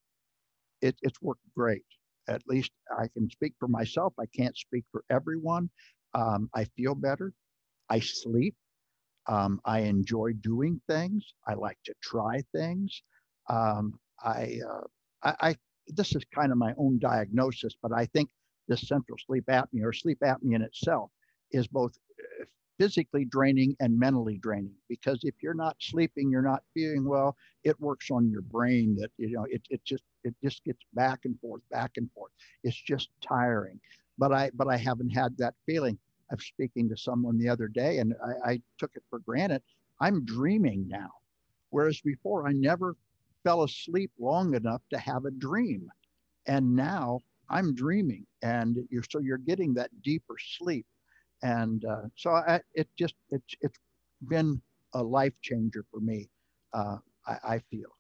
it, it's worked great. At least I can speak for myself. I can't speak for everyone. Um, I feel better. I sleep. Um, I enjoy doing things. I like to try things. Um, I, uh, I, I, this is kind of my own diagnosis, but I think this central sleep apnea or sleep apnea in itself is both uh, physically draining and mentally draining because if you're not sleeping you're not feeling well it works on your brain that you know it, it just it just gets back and forth back and forth it's just tiring but i but i haven't had that feeling i was speaking to someone the other day and I, I took it for granted i'm dreaming now whereas before i never fell asleep long enough to have a dream and now i'm dreaming and you're so you're getting that deeper sleep and uh, so I, it just it's it's been a life changer for me. Uh, I, I feel.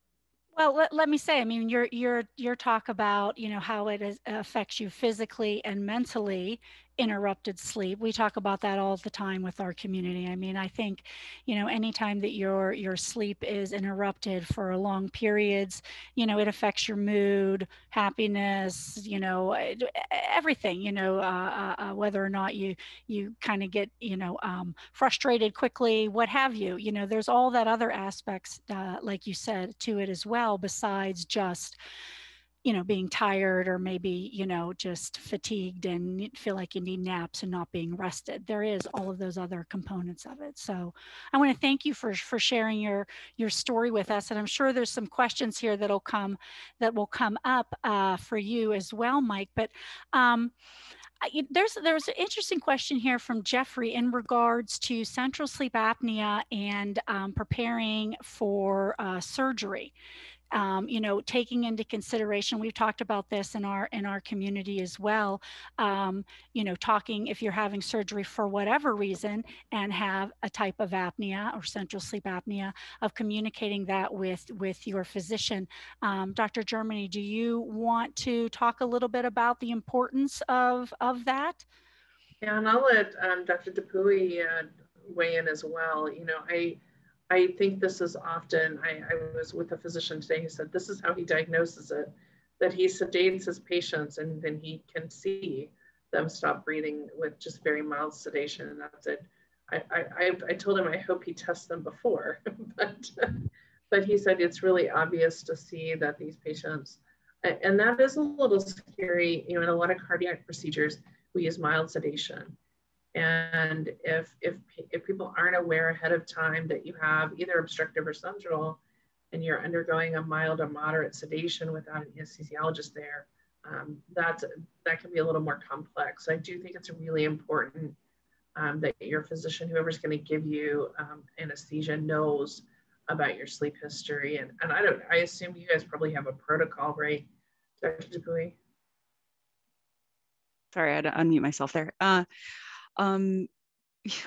Well, let, let me say, I mean, your your your talk about you know how it is, affects you physically and mentally interrupted sleep. We talk about that all the time with our community. I mean, I think, you know, anytime that your your sleep is interrupted for long periods, you know, it affects your mood, happiness, you know, everything. You know, uh, uh, uh, whether or not you you kind of get you know um, frustrated quickly, what have you. You know, there's all that other aspects, uh, like you said, to it as well, besides just you know being tired or maybe you know just fatigued and feel like you need naps and not being rested. There is all of those other components of it. So i want to thank you for for sharing your your story with us and i'm sure there's some questions here that'll come that will come up uh, for you as well mike but um, there's there's an interesting question here from Jeffrey in regards to central sleep apnea and um, preparing for uh, surgery um, you know, taking into consideration, we've talked about this in our in our community as well. Um, you know, talking if you're having surgery for whatever reason and have a type of apnea or central sleep apnea, of communicating that with with your physician. Um, Dr. Germany, do you want to talk a little bit about the importance of of that? Yeah, and I'll let um, Dr. Dupuy uh, weigh in as well. You know, I I think this is often, I, I was with a physician today who said this is how he diagnoses it, that he sedates his patients and then he can see them stop breathing with just very mild sedation and that's it. I, I, I told him I hope he tests them before, but, but he said it's really obvious to see that these patients, and that is a little scary, you know, in a lot of cardiac procedures, we use mild sedation. And if, if, if people aren't aware ahead of time that you have either obstructive or central and you're undergoing a mild or moderate sedation without an anesthesiologist there, um, that's, that can be a little more complex. So I do think it's really important um, that your physician, whoever's going to give you um, anesthesia, knows about your sleep history. And, and I don't, I assume you guys probably have a protocol, right, Dr. Dupuy? Sorry, I had to unmute myself there. Uh, um,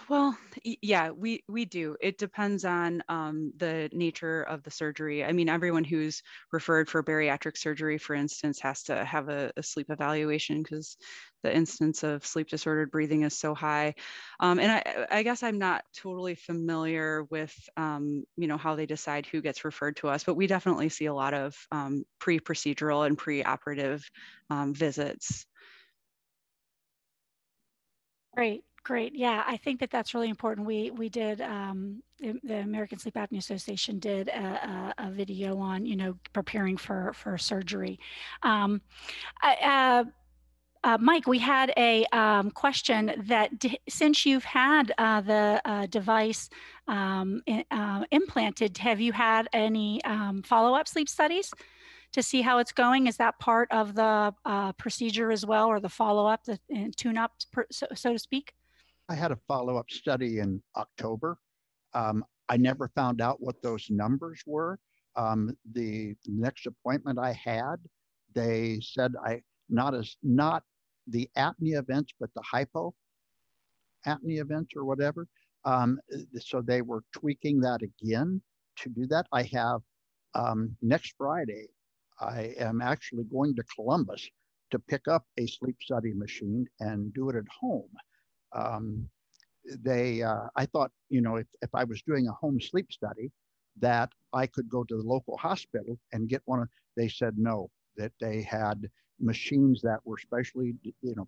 well, yeah, we we do. It depends on um, the nature of the surgery. I mean, everyone who's referred for bariatric surgery, for instance, has to have a, a sleep evaluation because the instance of sleep disordered breathing is so high. Um, and I, I, guess I'm not totally familiar with, um, you know, how they decide who gets referred to us, but we definitely see a lot of um, pre-procedural and pre-operative um, visits. Great, great. Yeah, I think that that's really important. We we did um, the, the, American Sleep Apnea Association did a, a, a, video on you know preparing for for surgery. Um, I, uh, uh, Mike, we had a um, question that since you've had uh, the uh, device um, in, uh, implanted, have you had any um, follow up sleep studies? To see how it's going? Is that part of the uh, procedure as well, or the follow up, the uh, tune up, so, so, to speak? I had a follow up study in October. Um, I never found out what those numbers were. Um, the next appointment I had, they said I not as not the apnea events, but the hypo apnea events or whatever. Um, so they were tweaking that again to do that. I have um, next Friday I am actually going to Columbus to pick up a sleep study machine and do it at home. Um, they, uh, I thought, you know, if, if I was doing a home sleep study, that I could go to the local hospital and get one they said no, that they had machines that were specially, you know,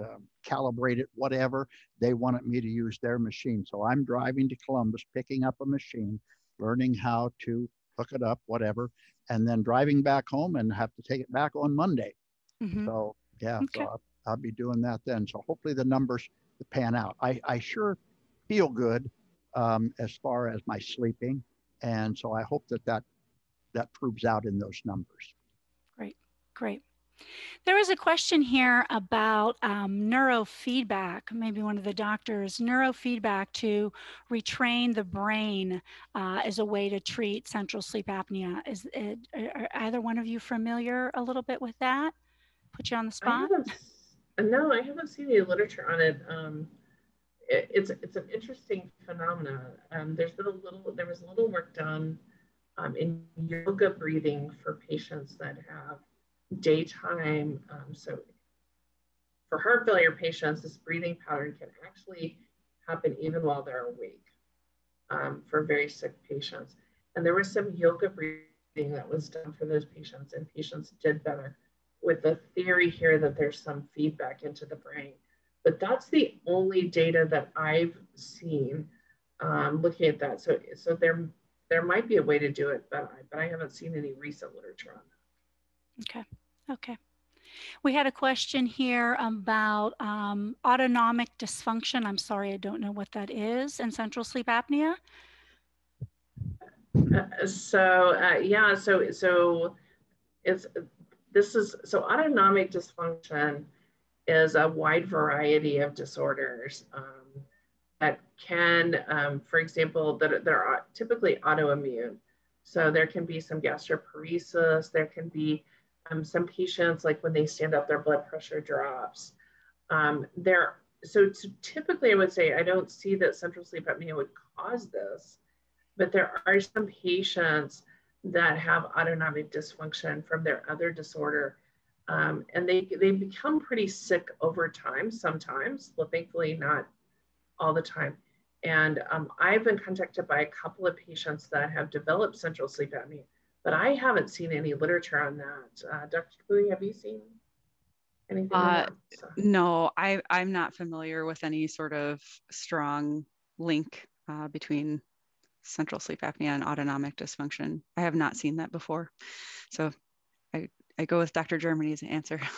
uh, calibrated, whatever. They wanted me to use their machine. So I'm driving to Columbus, picking up a machine, learning how to hook it up, whatever, and then driving back home and have to take it back on Monday. Mm-hmm. So yeah, okay. so I'll, I'll, be doing that then. So hopefully the numbers pan out. I, I sure feel good um, as far as my sleeping, and so I hope that that that proves out in those numbers. Great, great. There was a question here about um, neurofeedback, maybe one of the doctors, neurofeedback to retrain the brain uh, as a way to treat central sleep apnea. Is it, are either one of you familiar a little bit with that? Put you on the spot? I no, I haven't seen any literature on it. Um, it it's, it's an interesting phenomenon. Um, there's been a little, there was a little work done um, in yoga breathing for patients that have daytime. Um, so for heart failure patients, this breathing pattern can actually happen even while they're awake um, for very sick patients. And there was some yoga breathing that was done for those patients, and patients did better with the theory here that there's some feedback into the brain. But that's the only data that I've seen um, looking at that. So, so there, there might be a way to do it, but I, but I haven't seen any recent literature on that. Okay. Okay. We had a question here about um, autonomic dysfunction. I'm sorry, I don't know what that is, and central sleep apnea. Uh, so uh, yeah, so so it's this is so autonomic dysfunction is a wide variety of disorders um, that can, um, for example, that, are typically autoimmune. So there can be some gastroparesis, there can be um, some patients, like when they stand up, their blood pressure drops. Um, there, so typically I would say I don't see that central sleep apnea would cause this, but there are some patients that have autonomic dysfunction from their other disorder. Um, and they, they become pretty sick over time sometimes, well, thankfully not all the time. And um, I've been contacted by a couple of patients that have developed central sleep apnea but I haven't seen any literature on that. Uh, Dr. Dupuy, have you seen anything? Uh, so. No, I, I'm not familiar with any sort of strong link uh, between central sleep apnea and autonomic dysfunction. I have not seen that before. So I, I go with Dr. Germany's answer.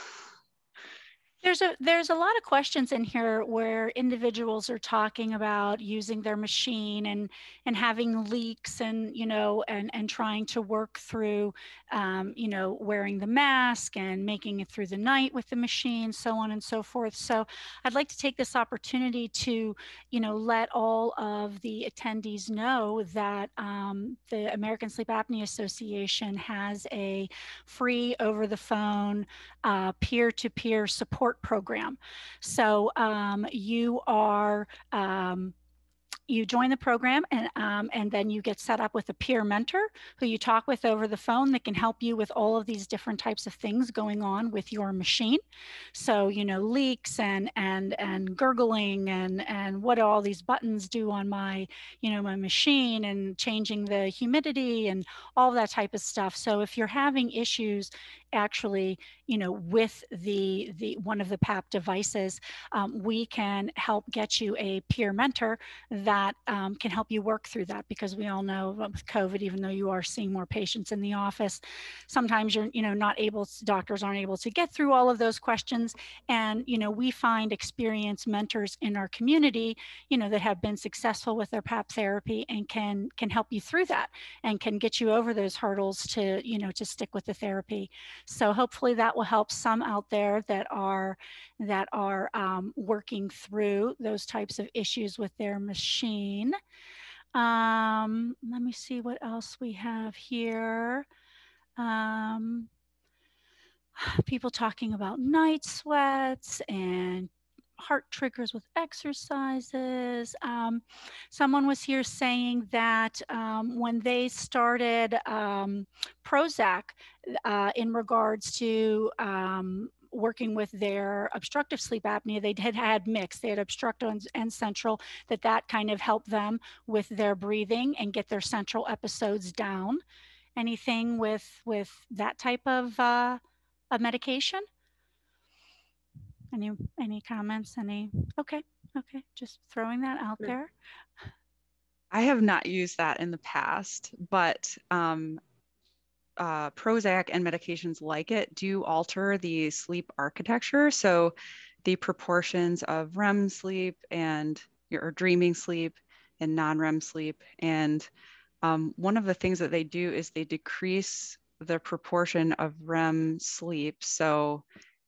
There's a there's a lot of questions in here where individuals are talking about using their machine and and having leaks and you know and and trying to work through um, you know wearing the mask and making it through the night with the machine so on and so forth. So I'd like to take this opportunity to you know let all of the attendees know that um, the American Sleep Apnea Association has a free over the phone uh, peer to peer support support program. So um, you are um, you join the program and, um, and then you get set up with a peer mentor who you talk with over the phone that can help you with all of these different types of things going on with your machine. So, you know, leaks and, and, and gurgling and, and what all these buttons do on my, you know, my machine and changing the humidity and all that type of stuff. So if you're having issues actually, you know, with the, the one of the PAP devices, um, we can help get you a peer mentor that um, can help you work through that because we all know with COVID, even though you are seeing more patients in the office, sometimes you're, you know, not able, to, doctors aren't able to get through all of those questions. And, you know, we find experienced mentors in our community, you know, that have been successful with their PAP therapy and can, can help you through that and can get you over those hurdles to, you know, to stick with the therapy. So hopefully that will help some out there that are that are um, working through those types of issues with their machine. Um, let me see what else we have here. Um, people talking about night sweats and heart triggers with exercises. Um, someone was here saying that um, when they started um, Prozac uh, in regards to um, working with their obstructive sleep apnea, they had had mixed. They had obstructive and, and, central, that that kind of helped them with their breathing and get their central episodes down. Anything with with that type of, uh, of medication? Any any comments? Any? Okay, okay. Just throwing that out there. I have not used that in the past, but um, uh, Prozac and medications like it do alter the sleep architecture. So the proportions of REM sleep and your dreaming sleep and non-REM sleep. And um, one of the things that they do is they decrease the proportion of REM sleep. So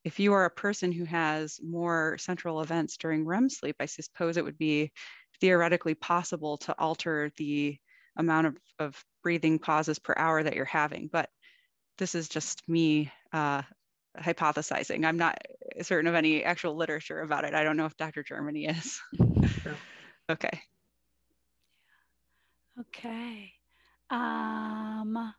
if you are a person who has more central events during REM sleep, I suppose it would be theoretically possible to alter the amount of, of breathing pauses per hour that you're having. But this is just me uh, hypothesizing. I'm not certain of any actual literature about it. I don't know if Dr. Germany is. okay. Okay. Um,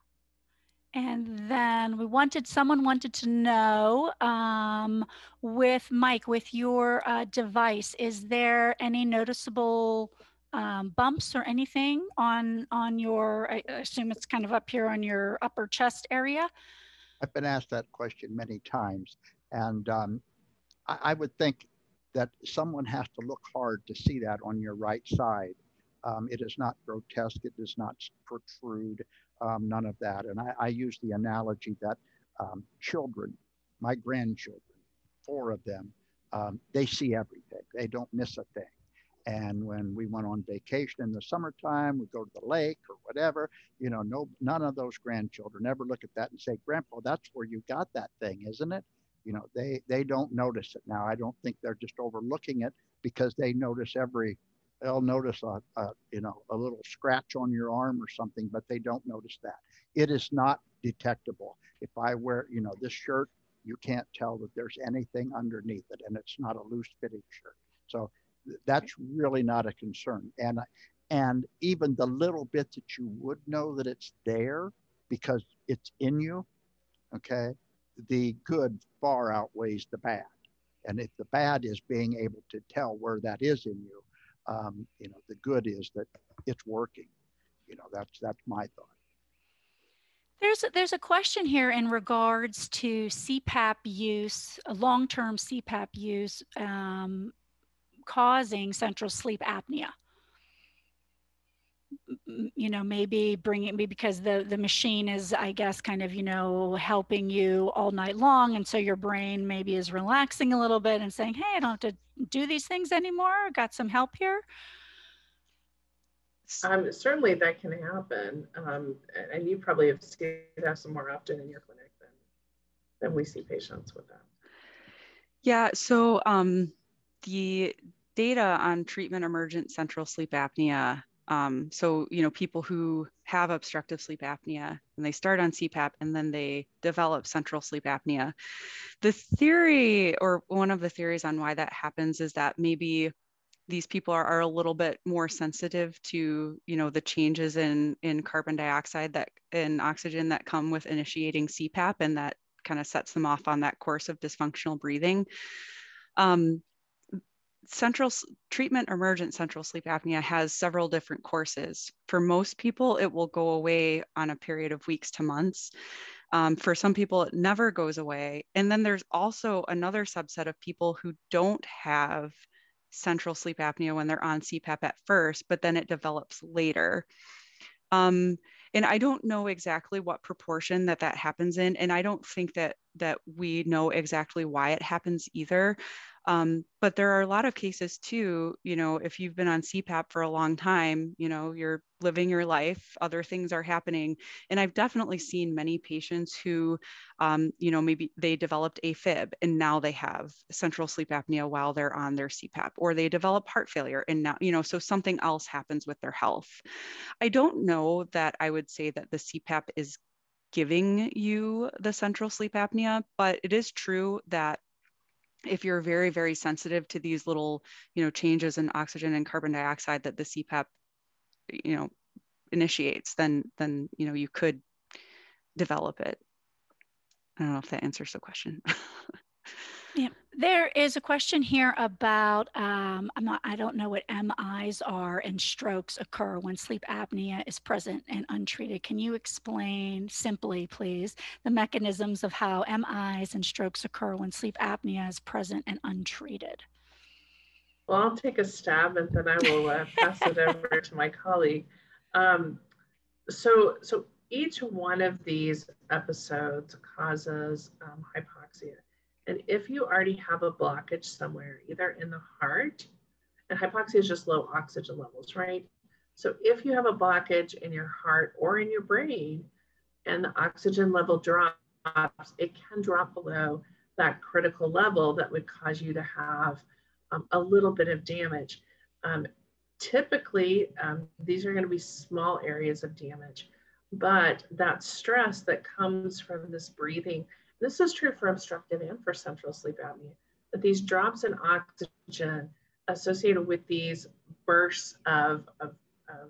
and then we wanted, someone wanted to know um, with Mike, with your uh, device, is there any noticeable um, bumps or anything on on your, I assume it's kind of up here on your upper chest area? I've been asked that question many times. And um, I, I, would think that someone has to look hard to see that on your right side. Um, it is not grotesque, it does not protrude um, none of that. And I, I, use the analogy that um, children, my grandchildren, four of them, um, they see everything. They don't miss a thing. And when we went on vacation in the summertime, we go to the lake or whatever, you know, no, none of those grandchildren ever look at that and say, Grandpa, that's where you got that thing, isn't it? You know, they they don't notice it now. I don't think they're just overlooking it because they notice every they'll notice a, a, you know a little scratch on your arm or something but they don't notice that. It is not detectable. If i wear you know this shirt you can't tell that there's anything underneath it and it's not a loose fitting shirt. So that's really not a concern. And and even the little bit that you would know that it's there because it's in you okay the good far outweighs the bad. And if the bad is being able to tell where that is in you um, you know, the good is that it's working. You know, that's that's my thought. There's a, there's a question here in regards to CPAP use, long-term CPAP use um, causing central sleep apnea you know maybe bringing me because the the machine is i guess kind of you know helping you all night long and so your brain maybe is relaxing a little bit and saying hey i don't have to do these things anymore. Got some help here. Um, certainly that can happen um, and you probably have seen that some more often in your clinic than than we see patients with that. Yeah so um, the data on treatment emergent central sleep apnea um, so, you know, people who have obstructive sleep apnea and they start on CPAP and then they develop central sleep apnea. The theory, or one of the theories on why that happens, is that maybe these people are, are a little bit more sensitive to, you know, the changes in in carbon dioxide that and oxygen that come with initiating CPAP, and that kind of sets them off on that course of dysfunctional breathing. Um, central treatment emergent central sleep apnea has several different courses. For most people, it will go away on a period of weeks to months. Um, for some people, it never goes away. And then there's also another subset of people who don't have central sleep apnea when they're on CPAP at first, but then it develops later. Um, and I don't know exactly what proportion that that happens in, and I don't think that that we know exactly why it happens either. Um, but there are a lot of cases too, you know, if you've been on CPAP for a long time, you know, you're living your life, other things are happening. And I've definitely seen many patients who, um, you know, maybe they developed AFib and now they have central sleep apnea while they're on their CPAP, or they develop heart failure and now, you know, so something else happens with their health. I don't know that I would say that the CPAP is giving you the central sleep apnea, but it is true that if you're very very sensitive to these little you know changes in oxygen and carbon dioxide that the cpap you know initiates then then you know you could develop it. I don't know if that answers the question Yeah, there is a question here about um, I'm not I don't know what MIs are and strokes occur when sleep apnea is present and untreated. Can you explain simply, please, the mechanisms of how MIs and strokes occur when sleep apnea is present and untreated? Well, I'll take a stab and then I will uh, pass it over to my colleague. Um, so, so each one of these episodes causes um, hypoxia. And if you already have a blockage somewhere, either in the heart, and hypoxia is just low oxygen levels, right? So if you have a blockage in your heart or in your brain and the oxygen level drops, it can drop below that critical level that would cause you to have um, a little bit of damage. Um, typically, um, these are going to be small areas of damage, but that stress that comes from this breathing this is true for obstructive and for central sleep apnea, that these drops in oxygen associated with these bursts of, of, of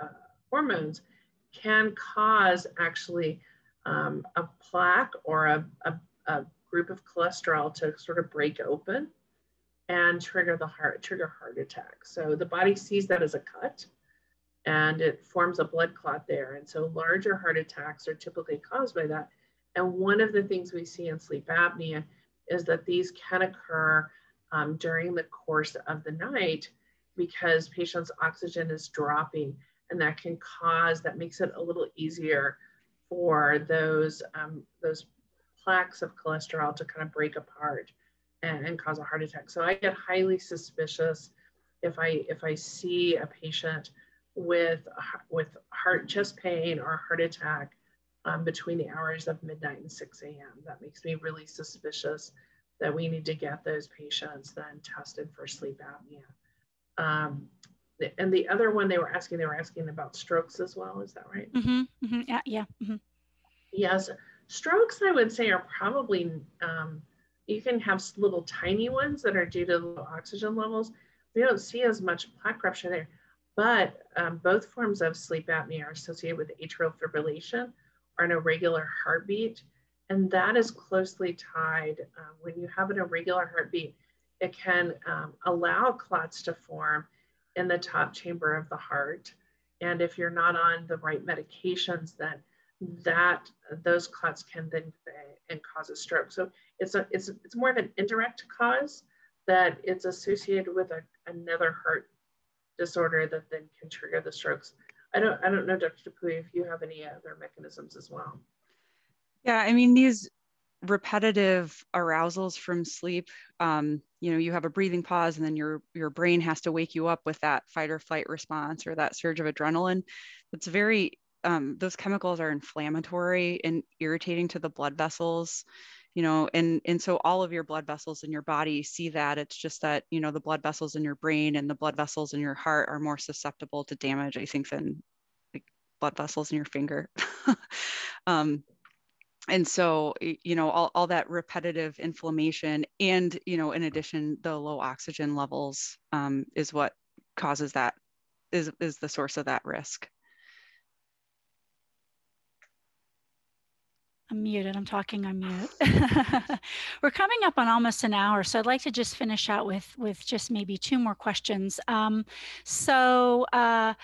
uh, hormones can cause actually um, a plaque or a, a, a group of cholesterol to sort of break open and trigger the heart, trigger heart attack. So the body sees that as a cut and it forms a blood clot there. And so larger heart attacks are typically caused by that. And one of the things we see in sleep apnea is that these can occur um, during the course of the night because patients' oxygen is dropping and that can cause, that makes it a little easier for those, um, those plaques of cholesterol to kind of break apart and, and cause a heart attack. So I get highly suspicious if I, if I see a patient with, with heart chest pain or heart attack um, between the hours of midnight and 6 a.m. That makes me really suspicious that we need to get those patients then tested for sleep apnea. Um, and the other one they were asking, they were asking about strokes as well. Is that right? Mm-hmm, mm-hmm, yeah. yeah. Mm-hmm. Yes. Strokes, I would say, are probably, um, you can have little tiny ones that are due to low oxygen levels. We don't see as much plaque rupture there, but um, both forms of sleep apnea are associated with atrial fibrillation or an irregular heartbeat. And that is closely tied. Uh, when you have an irregular heartbeat, it can um, allow clots to form in the top chamber of the heart. And if you're not on the right medications, then that those clots can then and cause a stroke. So it's a it's it's more of an indirect cause that it's associated with a, another heart disorder that then can trigger the strokes. I don't I don't know, Dr. Dupuy, if you have any other mechanisms as well. Yeah, I mean these repetitive arousals from sleep um, you know you have a breathing pause and then your your brain has to wake you up with that fight or flight response or that surge of adrenaline it's very um, those chemicals are inflammatory and irritating to the blood vessels you know and and so all of your blood vessels in your body see that. It's just that you know the blood vessels in your brain and the blood vessels in your heart are more susceptible to damage i think than like blood vessels in your finger. Um, and so you know all, all that repetitive inflammation and you know in addition the low oxygen levels um, is what causes that is is the source of that risk I'm muted. I'm talking on mute. We're coming up on almost an hour, so I'd like to just finish out with with just maybe two more questions. Um, so. Uh,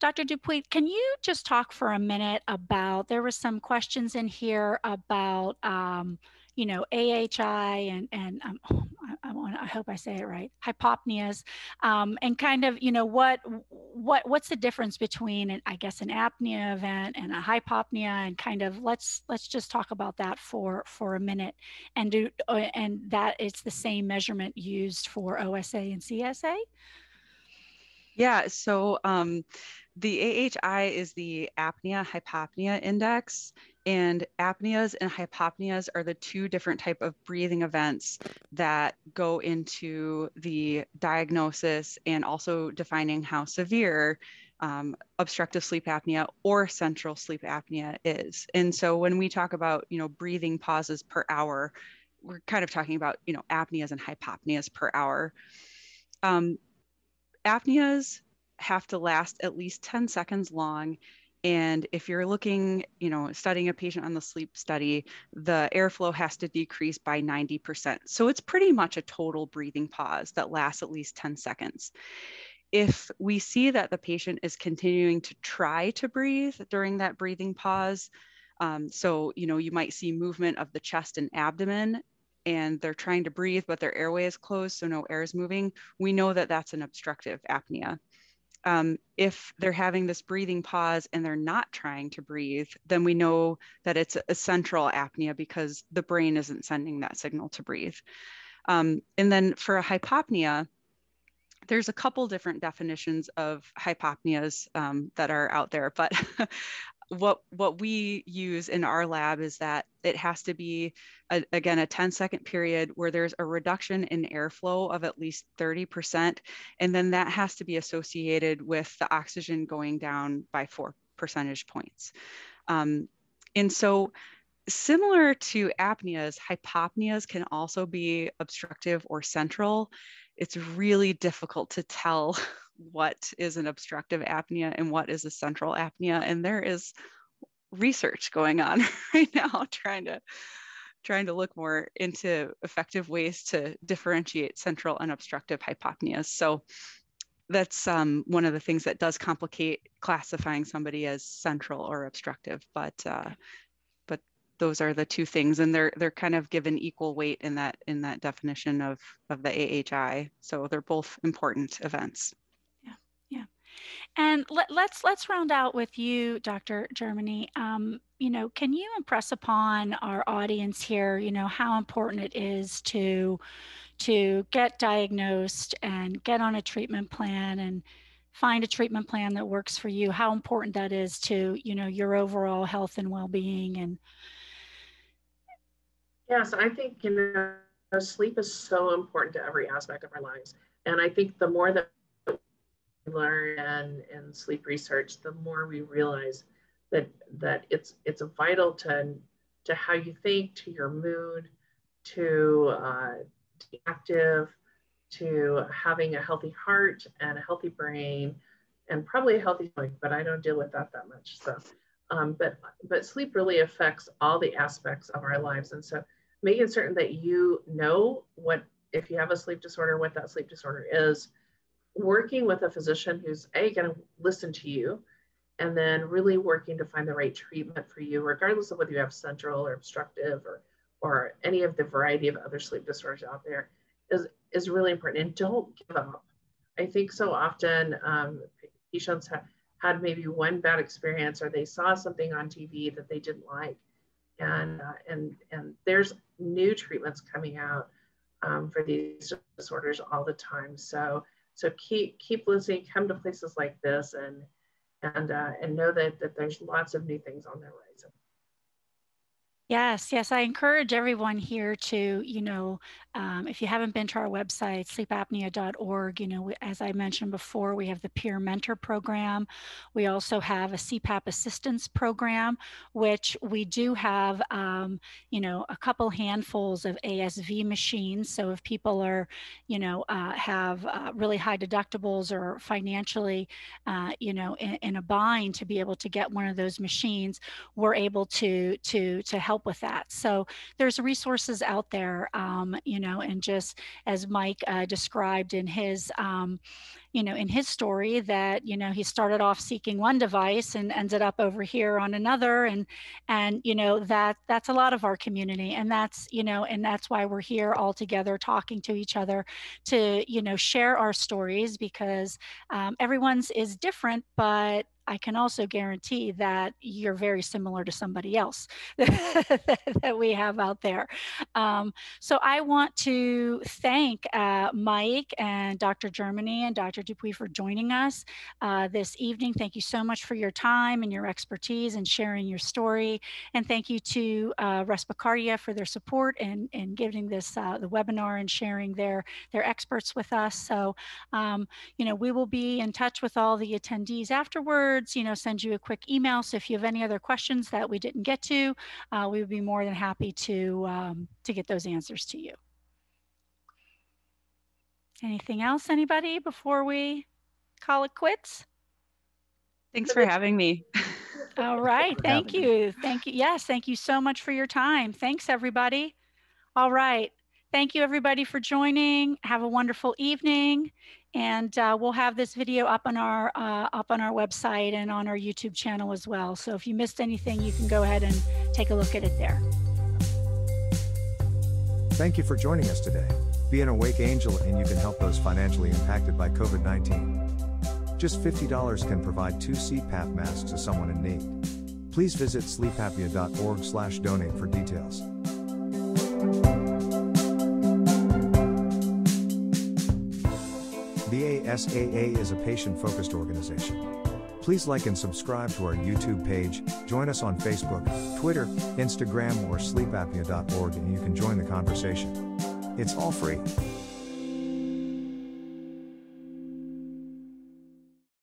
Dr. Dupuy, can you just talk for a minute about, there were some questions in here about, um, you know, AHI and, and um, I, I, want, I hope I say it right, hypopneas, um, and kind of, you know, what, what, what's the difference between, an, I guess, an apnea event and a hypopnea and kind of, let's, let's just talk about that for, for a minute and do, uh, and that it's the same measurement used for OSA and CSA? Yeah, so um, the AHI is the apnea hypopnea index and apneas and hypopneas are the two different type of breathing events that go into the diagnosis and also defining how severe um, obstructive sleep apnea or central sleep apnea is and so when we talk about you know breathing pauses per hour we're kind of talking about you know apneas and hypopneas per hour um, apneas have to last at least 10 seconds long. And if you're looking, you know, studying a patient on the sleep study, the airflow has to decrease by 90%. So it's pretty much a total breathing pause that lasts at least 10 seconds. If we see that the patient is continuing to try to breathe during that breathing pause, um, so, you know, you might see movement of the chest and abdomen and they're trying to breathe, but their airway is closed, so no air is moving, we know that that's an obstructive apnea um, if they're having this breathing pause and they're not trying to breathe, then we know that it's a central apnea because the brain isn't sending that signal to breathe. Um, and then for a hypopnea, there's a couple different definitions of hypopneas um, that are out there, but what what we use in our lab is that it has to be a, again a 10 second period where there's a reduction in airflow of at least 30% and then that has to be associated with the oxygen going down by four percentage points. Um, and so similar to apneas hypopneas can also be obstructive or central. It's really difficult to tell what is an obstructive apnea and what is a central apnea. And there is research going on right now trying to trying to look more into effective ways to differentiate central and obstructive hypopneas. So that's um, one of the things that does complicate classifying somebody as central or obstructive. But uh, but those are the two things, and they're they're kind of given equal weight in that in that definition of of the AHI. So they're both important events. And let, us let's, let's round out with you, Dr. Germany. Um, you know, can you impress upon our audience here, you know, how important it is to to get diagnosed and get on a treatment plan and find a treatment plan that works for you how important that is to you know your overall health and well-being and yes i think you know sleep is so important to every aspect of our lives and i think the more that learn and in sleep research the more we realize that that it's it's vital to to how you think to your mood to uh, active, to having a healthy heart and a healthy brain, and probably a healthy stomach, but I don't deal with that that much. So, um, but but sleep really affects all the aspects of our lives, and so making certain that you know what if you have a sleep disorder, what that sleep disorder is, working with a physician who's a going to listen to you, and then really working to find the right treatment for you, regardless of whether you have central or obstructive or or any of the variety of other sleep disorders out there is, is really important. And don't give up. I think so often um, patients have had maybe one bad experience or they saw something on TV that they didn't like. And, uh, and, and there's new treatments coming out um, for these disorders all the time. So, so keep, keep listening, come to places like this and, and, uh, and know that, that there's lots of new things on the horizon. Yes, yes. I encourage everyone here to, you know, um, if you haven't been to our website, sleepapnea.org, you know, as I mentioned before, we have the peer mentor program. We also have a CPAP assistance program, which we do have, um, you know, a couple handfuls of ASV machines. So if people are, you know, uh, have uh, really high deductibles or financially, uh, you know, in, in a bind to be able to get one of those machines, we're able to to to help help with that. So there's resources out there, um, you know, and just as Mike uh, described in his, um, you know, in his story that, you know, he started off seeking one device and ended up over here on another. And, and, you know, that that's a lot of our community. And that's, you know, and that's why we're here all together talking to each other to, you know, share our stories because um, everyone's is different, but I can also guarantee that you're very similar to somebody else that we have out there. Um, so I want to thank uh, Mike and Dr. Germany and Dr. Dupuy for joining us uh, this evening. Thank you so much for your time and your expertise and sharing your story. And thank you to uh, Respicardia for their support and, and giving this uh, the webinar and sharing their, their experts with us. So, um, you know, we will be in touch with all the attendees afterwards afterwards, you know, send you a quick email. So if you have any other questions that we didn't get to, uh, we would be more than happy to, um, to get those answers to you. Anything else, anybody, before we call it quits? Thanks for having me. All right. Thank you. Thank you. Yes. Thank you so much for your time. Thanks, everybody. All right. Thank you, everybody, for joining. Have a wonderful evening. And uh, we'll have this video up on our uh, up on our website and on our YouTube channel as well. So if you missed anything, you can go ahead and take a look at it there. Thank you for joining us today. Be an awake angel and you can help those financially impacted by COVID-19. Just $50 can provide two CPAP masks to someone in need. Please visit sleepapnea.org/donate for details. ASAA is a patient focused organization. Please like and subscribe to our YouTube page, join us on Facebook, Twitter, Instagram, or sleepapnea.org and you can join the conversation. It's all free.